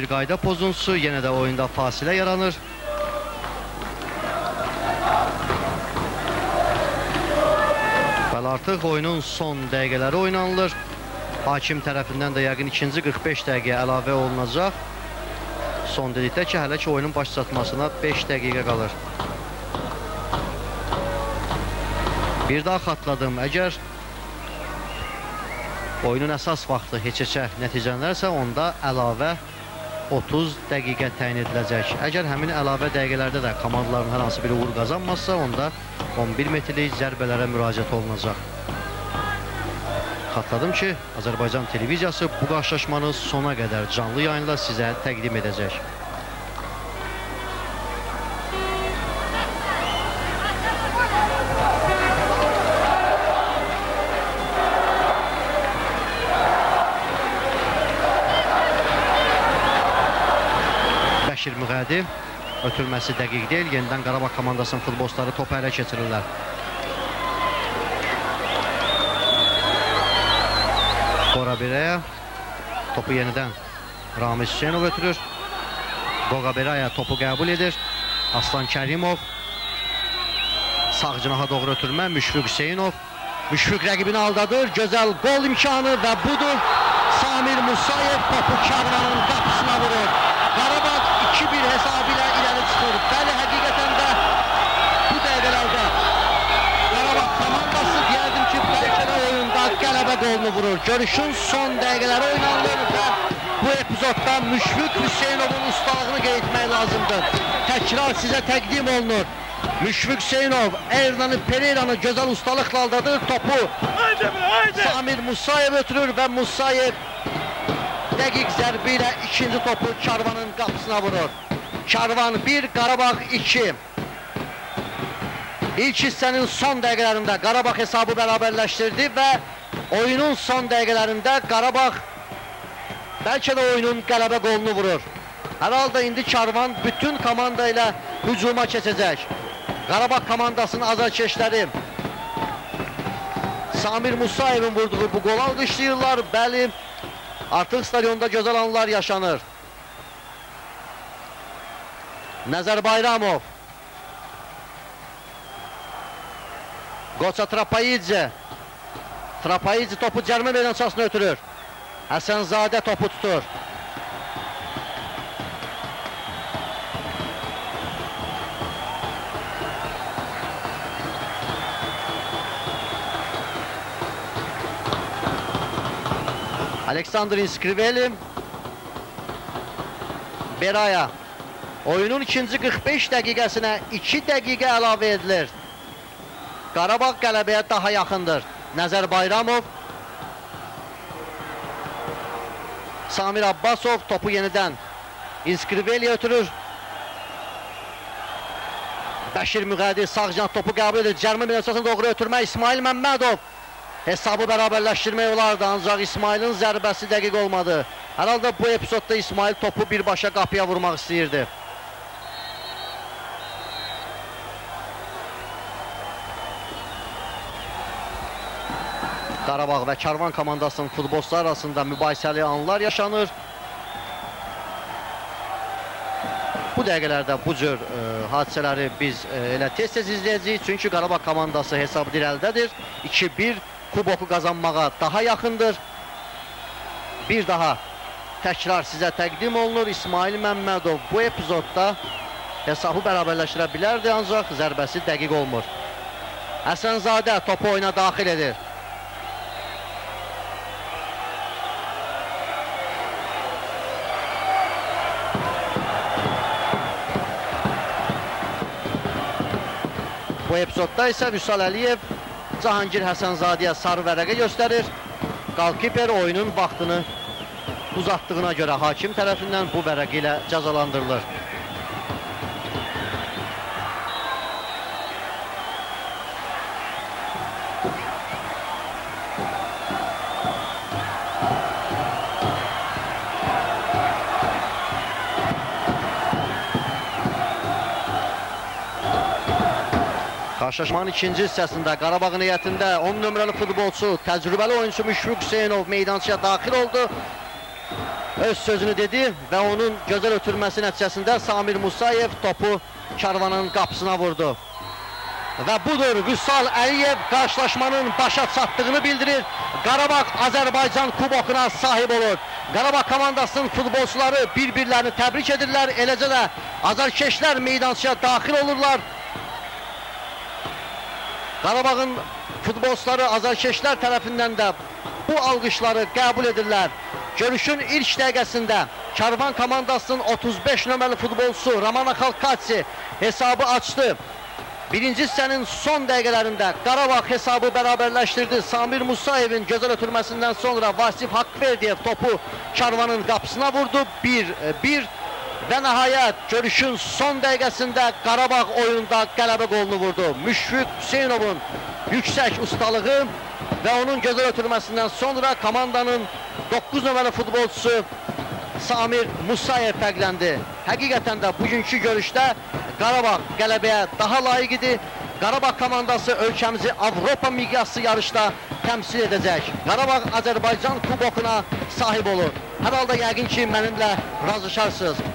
Bir qayda pozuntusu, yenə də oyunda fasilə yaranır. Bəli, artıq oyunun son dəqiqələri oynanılır. Hakim tərəfindən də yəqin ikinci 45 dəqiqə əlavə olunacaq. Son dedikdə ki, hələ ki oyunun baş çatmasına 5 dəqiqə qalır. Bir daha xatladım, əgər oyunun əsas vaxtı heç-heçə nəticələnərsə, onda əlavə 30 dəqiqə təyin ediləcək. Əgər həmin əlavə dəqiqələrdə də komandaların hər hansı biri uğur qazanmazsa, onda 11 metrlik zərbələrə müraciət olunacaq. Xatladım ki, Azərbaycan televiziyası bu qarşılaşmanı sona qədər canlı yayınla sizə təqdim edəcək. Bəşir Müğədi ötürməsi dəqiq deyil. Yenidən Qarabağ komandasının futbolçuları topu ələ keçirirlər. Qora Biraya topu yenidən Ramiz Hüseynov ötürür. Qoqa Biraya topu qəbul edir. Aslan Kərimov sağ cinaha doğru ötürmə Müşfiq Hüseynov Müşfiq rəqibini aldadır. Gözəl gol imkanı və budur. Samir Musayev topu Kərvanın qapısına vurur. Qarabağ 2-1 hesabı ilə irəli çıxır. Bəli, həqiqətən də bu dəqiqələrdə Qarabağ komandası deyərdim ki, bəlkə də oyunda qələbə qolunu vurur. Görüşün son dəqiqələri oynanılır və bu epizodda Müşfiq Hüseynovun ustalığını qeyd etmək lazımdır. Təkrar sizə təqdim olunur. Müşfiq Hüseynov Erdanı Pereira'nı gözəl ustalıqla aldadır. Topu Haydi haydi. Samir Musayev ötürür və Musayev dəqiq zərbi ilə ikinci topu Karvanın qapısına vurur. Karvan 1, Qarabağ 2. İlk hissənin son dəqiqələrində Qarabağ hesabı bərabərləşdirdi və oyunun son dəqiqələrində Qarabağ bəlkə də oyunun qələbə qolunu vurur. Hər halda indi Karvan bütün komanda ilə hücuma keçəcək. Qarabağ komandasının azarkeşləri Samir Musayevin vurduğu bu qol alqışlayırlar. Bəli, artıq stadionda gözəl anlar yaşanır. Nəzər Bayramov. Qoça Trapaidze. Trapaidze topu cərmə meydançasına ötürür. Həsənzadə topu tutur. Aleksandr Inskriveli Beraya oyunun ikinci 45 dəqiqəsinə 2 dəqiqə əlavə edilir. Qarabağ qələbəyə daha yaxındır. Nəzər Bayramov Samir Abbasov topu yenidən Inskriveli ötürür. Bəşir Müğədi sağ can topu qəbul edir. Cərmə minəsiyasına doğru ötürmə İsmail Məmmədov. Hesabı bərabərləşdirmək olardı, ancaq İsmailin zərbəsi dəqiq olmadı. Hər halda bu epizodda İsmail topu birbaşa qapıya vurmaq istəyirdi. Qarabağ və Karvan komandasının futbolçular arasında mübahisəli anlar yaşanır. Bu dəqiqələrdə bu cür e, hadisələri biz e, elə tez-tez izləyəcəyik. Çünki Qarabağ komandası hesabı dirəldədir. 2-1 kuboku qazanmağa daha yaxındır. Bir daha təkrar sizə təqdim olunur. İsmail Məmmədov bu epizodda hesabı bərabərləşdirə bilərdi, ancaq zərbəsi dəqiq olmur. Həsənzadə topu oyuna daxil edir. Bu epizodda isə Vüsal Əliyev Cahangir Həsənzadiyə sarı vərəqə göstərir. Qalkiper oyunun vaxtını uzatdığına görə hakim tərəfindən bu vərəqə ilə cəzalandırılır. Qarşılaşmanın ikinci hissəsində Qarabağın heyətində 10 nömrəli futbolçu, təcrübəli oyunçu Müşfiq Hüseynov meydançaya daxil oldu. Öz sözünü dedi və onun gözəl ötürməsi nəticəsində Samir Musayev topu Karvanın qapısına vurdu. Və budur Vüsal Əliyev qarşılaşmanın başa çatdığını bildirir. Qarabağ Azərbaycan kubokuna sahib olur. Qarabağ komandasının futbolçuları bir-birlərini təbrik edirlər. Eləcə də azarkeşlər meydançaya daxil olurlar. Qarabağın futbolçuları azarkeşlər tərəfindən də bu alqışları qəbul edirlər. Görüşün ilk dəqiqəsində Karvan komandasının 35 nömrəli futbolçusu Ramana Xalkatsi hesabı açdı. Birinci hissənin son dəqiqələrində Qarabağ hesabı bərabərləşdirdi. Samir Musayevin gözəl ötürməsindən sonra Vasif Hakkverdiyev topu Karvanın qapısına vurdu. 1-1 və nəhayət görüşün son dəqiqəsində Qarabağ oyunda qələbə qolunu vurdu. Müşfiq Hüseynovun yüksək ustalığı və onun gözəl ötürməsindən sonra komandanın 9 nömrəli futbolçusu Samir Musayev fərqləndi. Həqiqətən də bugünkü görüşdə Qarabağ qələbəyə daha layiq idi. Qarabağ komandası ölkəmizi Avropa miqyaslı yarışda təmsil edəcək. Qarabağ Azərbaycan kubokuna sahib olur. Hər halda yəqin ki, mənimlə razışarsınız.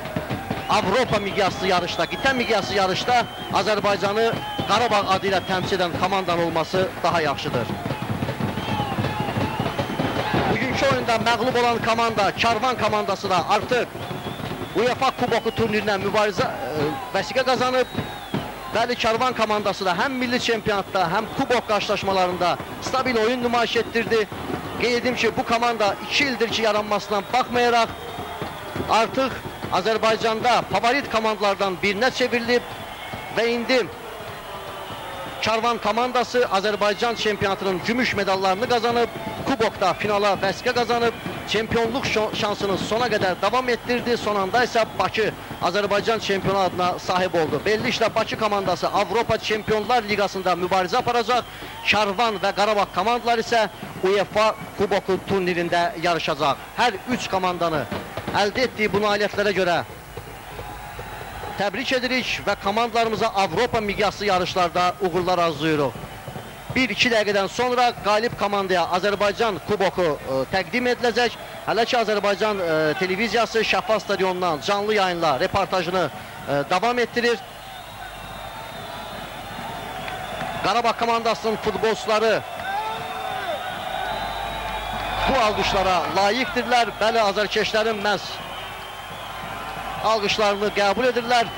Avropa miqyaslı yarışda, qitə miqyaslı yarışda Azərbaycanı Qarabağ adı ilə təmsil edən komandanın olması daha yaxşıdır. Bugünkü oyunda məğlub olan komanda, Karvan komandası da artıq UEFA Kuboku turnirinə mübarizə ə, vəsiqə qazanıb. Bəli, Karvan komandası da həm milli çempionatda, həm Kubok qarşılaşmalarında stabil oyun nümayiş etdirdi. Qeyd edim ki, bu komanda 2 ildir ki, yaranmasına baxmayaraq artıq Azərbaycanda favorit komandalardan birinə çevrilib və indi Karvan komandası Azərbaycan çempionatının gümüş medallarını qazanıb, Kubokda finala vəsiqə qazanıb, çempionluq şansını sona qədər davam etdirdi. Son anda isə Bakı Azərbaycan çempionu adına sahib oldu. Beləliklə Bakı komandası Avropa Çempionlar Liqasında mübarizə aparacaq. Karvan və Qarabağ komandalar isə UEFA Kuboku turnirində yarışacaq. Hər üç komandanı əldə etdiyi bu nailiyyətlərə görə təbrik edirik və komandalarımıza Avropa miqyaslı yarışlarda uğurlar arzulayırıq. 1-2 dəqiqədən sonra qalib komandaya Azərbaycan kuboku ə, təqdim ediləcək. Hələ ki Azərbaycan ə, televiziyası Şəfa stadionundan canlı yayınla reportajını ə, davam etdirir. Qarabağ komandasının futbolçuları bu alqışlara layiqdirlər. Bəli, azərkeşlərin məhz alqışlarını qəbul edirlər.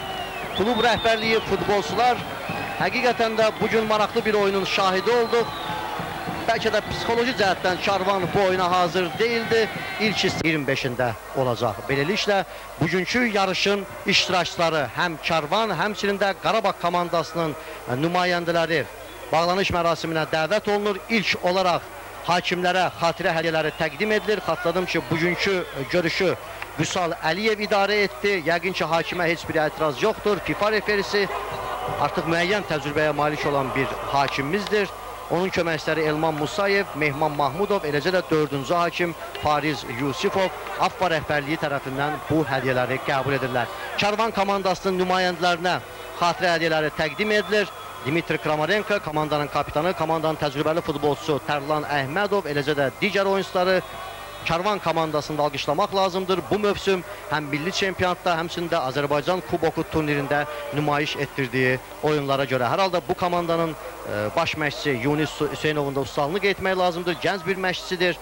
Klub rəhbərliyi, futbolçular həqiqətən də bugün maraqlı bir oyunun şahidi olduq. Bəlkə də psixoloji cəhətdən Karvan bu oyuna hazır değildi. İlk 25-də olacaq. Beləliklə, bugünkü yarışın iştirakçıları həm Karvan, həmçinin də Qarabağ komandasının nümayəndələri bağlanış mərasiminə dəvət olunur. İlk olaraq hakimlərə xatirə hədiyyələri təqdim edilir. Xatladım ki, bugünkü görüşü Vüsal Əliyev idarə etdi. Yəqin ki, hakimə heç bir etiraz yoxdur. FIFA referisi artıq müəyyən təcrübəyə malik olan bir hakimimizdir. Onun köməkçiləri Elman Musayev, Mehman Mahmudov, eləcə də dördüncü hakim Fariz Yusifov AFFA rəhbərliyi tərəfindən bu hədiyyələri qəbul edirlər. Karvan komandasının nümayəndələrinə xatirə hədiyyələri təqdim edilir. Dimitri Kramarenko, komandanın kapitanı, komandanın təcrübəli futbolçusu Tərlan Əhmədov, eləcə də digər oyunçuları Karvan komandasını da alqışlamaq lazımdır. Bu mövsüm həm milli çempionatda, həmçində Azərbaycan Kuboku turnirində nümayiş etdirdiyi oyunlara görə. Hər halda bu komandanın baş məşqçisi Yunis Hüseynovun da ustalığını qeйтmək lazımdır. Gənc bir məşqçisidir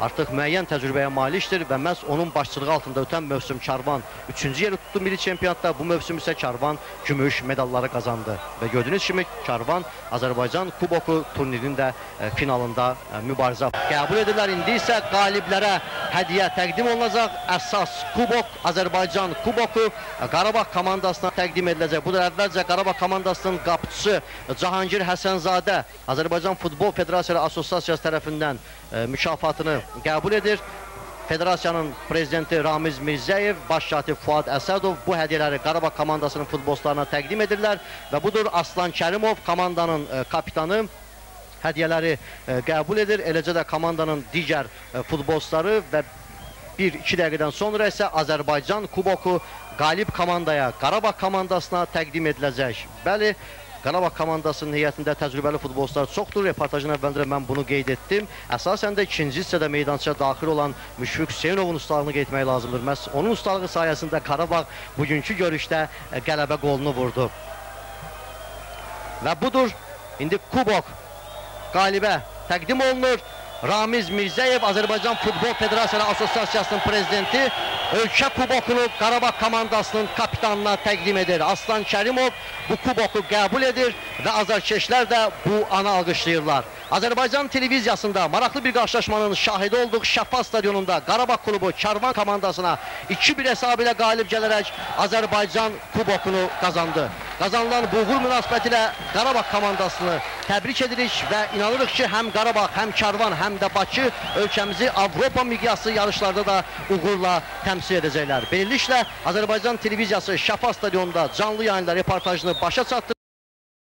artıq müəyyən təcrübəyə malikdir və məhz onun başçılığı altında ötən mövsüm Karvan 3-cü yeri tutdu milli çempionatda. Bu mövsüm isə Karvan gümüş medalları qazandı. Və gördüyünüz kimi Karvan Azərbaycan Kuboku turnirinin də e, finalında e, mübarizə qəbul edirlər. İndi isə qaliblərə hədiyyə təqdim olunacaq. Əsas Kubok Azərbaycan Kuboku Qarabağ komandasına təqdim ediləcək. Bu da əvvəlcə Qarabağ komandasının qapıçısı Cahangir Həsənzadə Azərbaycan Futbol Federasiyaları Assosiasiyası tərəfindən e, mükafatını qəbul edir. Federasiyanın prezidenti Ramiz Mirzəyev, baş katib Fuad Əsədov bu hədiyyələri Qarabağ komandasının futbolçularına təqdim edirlər və budur Aslan Kərimov komandanın e, kapitanı hədiyyələri e, qəbul edir. Eləcə də komandanın digər e, futbolçuları və 1-2 dəqiqədən sonra isə Azərbaycan kuboku qalib komandaya, Qarabağ komandasına təqdim ediləcək. Bəli, Qarabağ komandasının heyətində təcrübəli futbolçular çoxdur. Reportajın əvvəlində mən bunu qeyd etdim. Əsasən də ikinci hissədə meydançaya daxil olan Müşfiq Hüseynovun ustalığını qeyd etmək lazımdır. Məhz onun ustalığı sayəsində Qarabağ bugünkü görüşdə e, qələbə qolunu vurdu. Və budur, indi Kubok qalibə təqdim olunur. Ramiz Mirzəyev, Azərbaycan Futbol Federasiyaları Assosiasiyasının prezidenti ölkə kubokunu Qarabağ komandasının kapitanına təqdim edir. Aslan Kərimov bu kuboku qəbul edir və azarkeşlər də bu ana alqışlayırlar. Azərbaycan televiziyasında maraqlı bir qarşılaşmanın şahidi olduq. Şəfa stadionunda Qarabağ klubu Karvan komandasına 2-1 hesabı ilə qalib gələrək Azərbaycan kubokunu qazandı. Qazanılan bu uğur münasibətilə Qarabağ komandasını təbrik edirik və inanırıq ki, həm Qarabağ, həm Karvan, həm də Bakı ölkəmizi Avropa miqyaslı yarışlarda da uğurla təmsil edəcəklər. Beləliklə Azərbaycan televiziyası Şafa stadionunda canlı yayınla reportajını başa çatdı.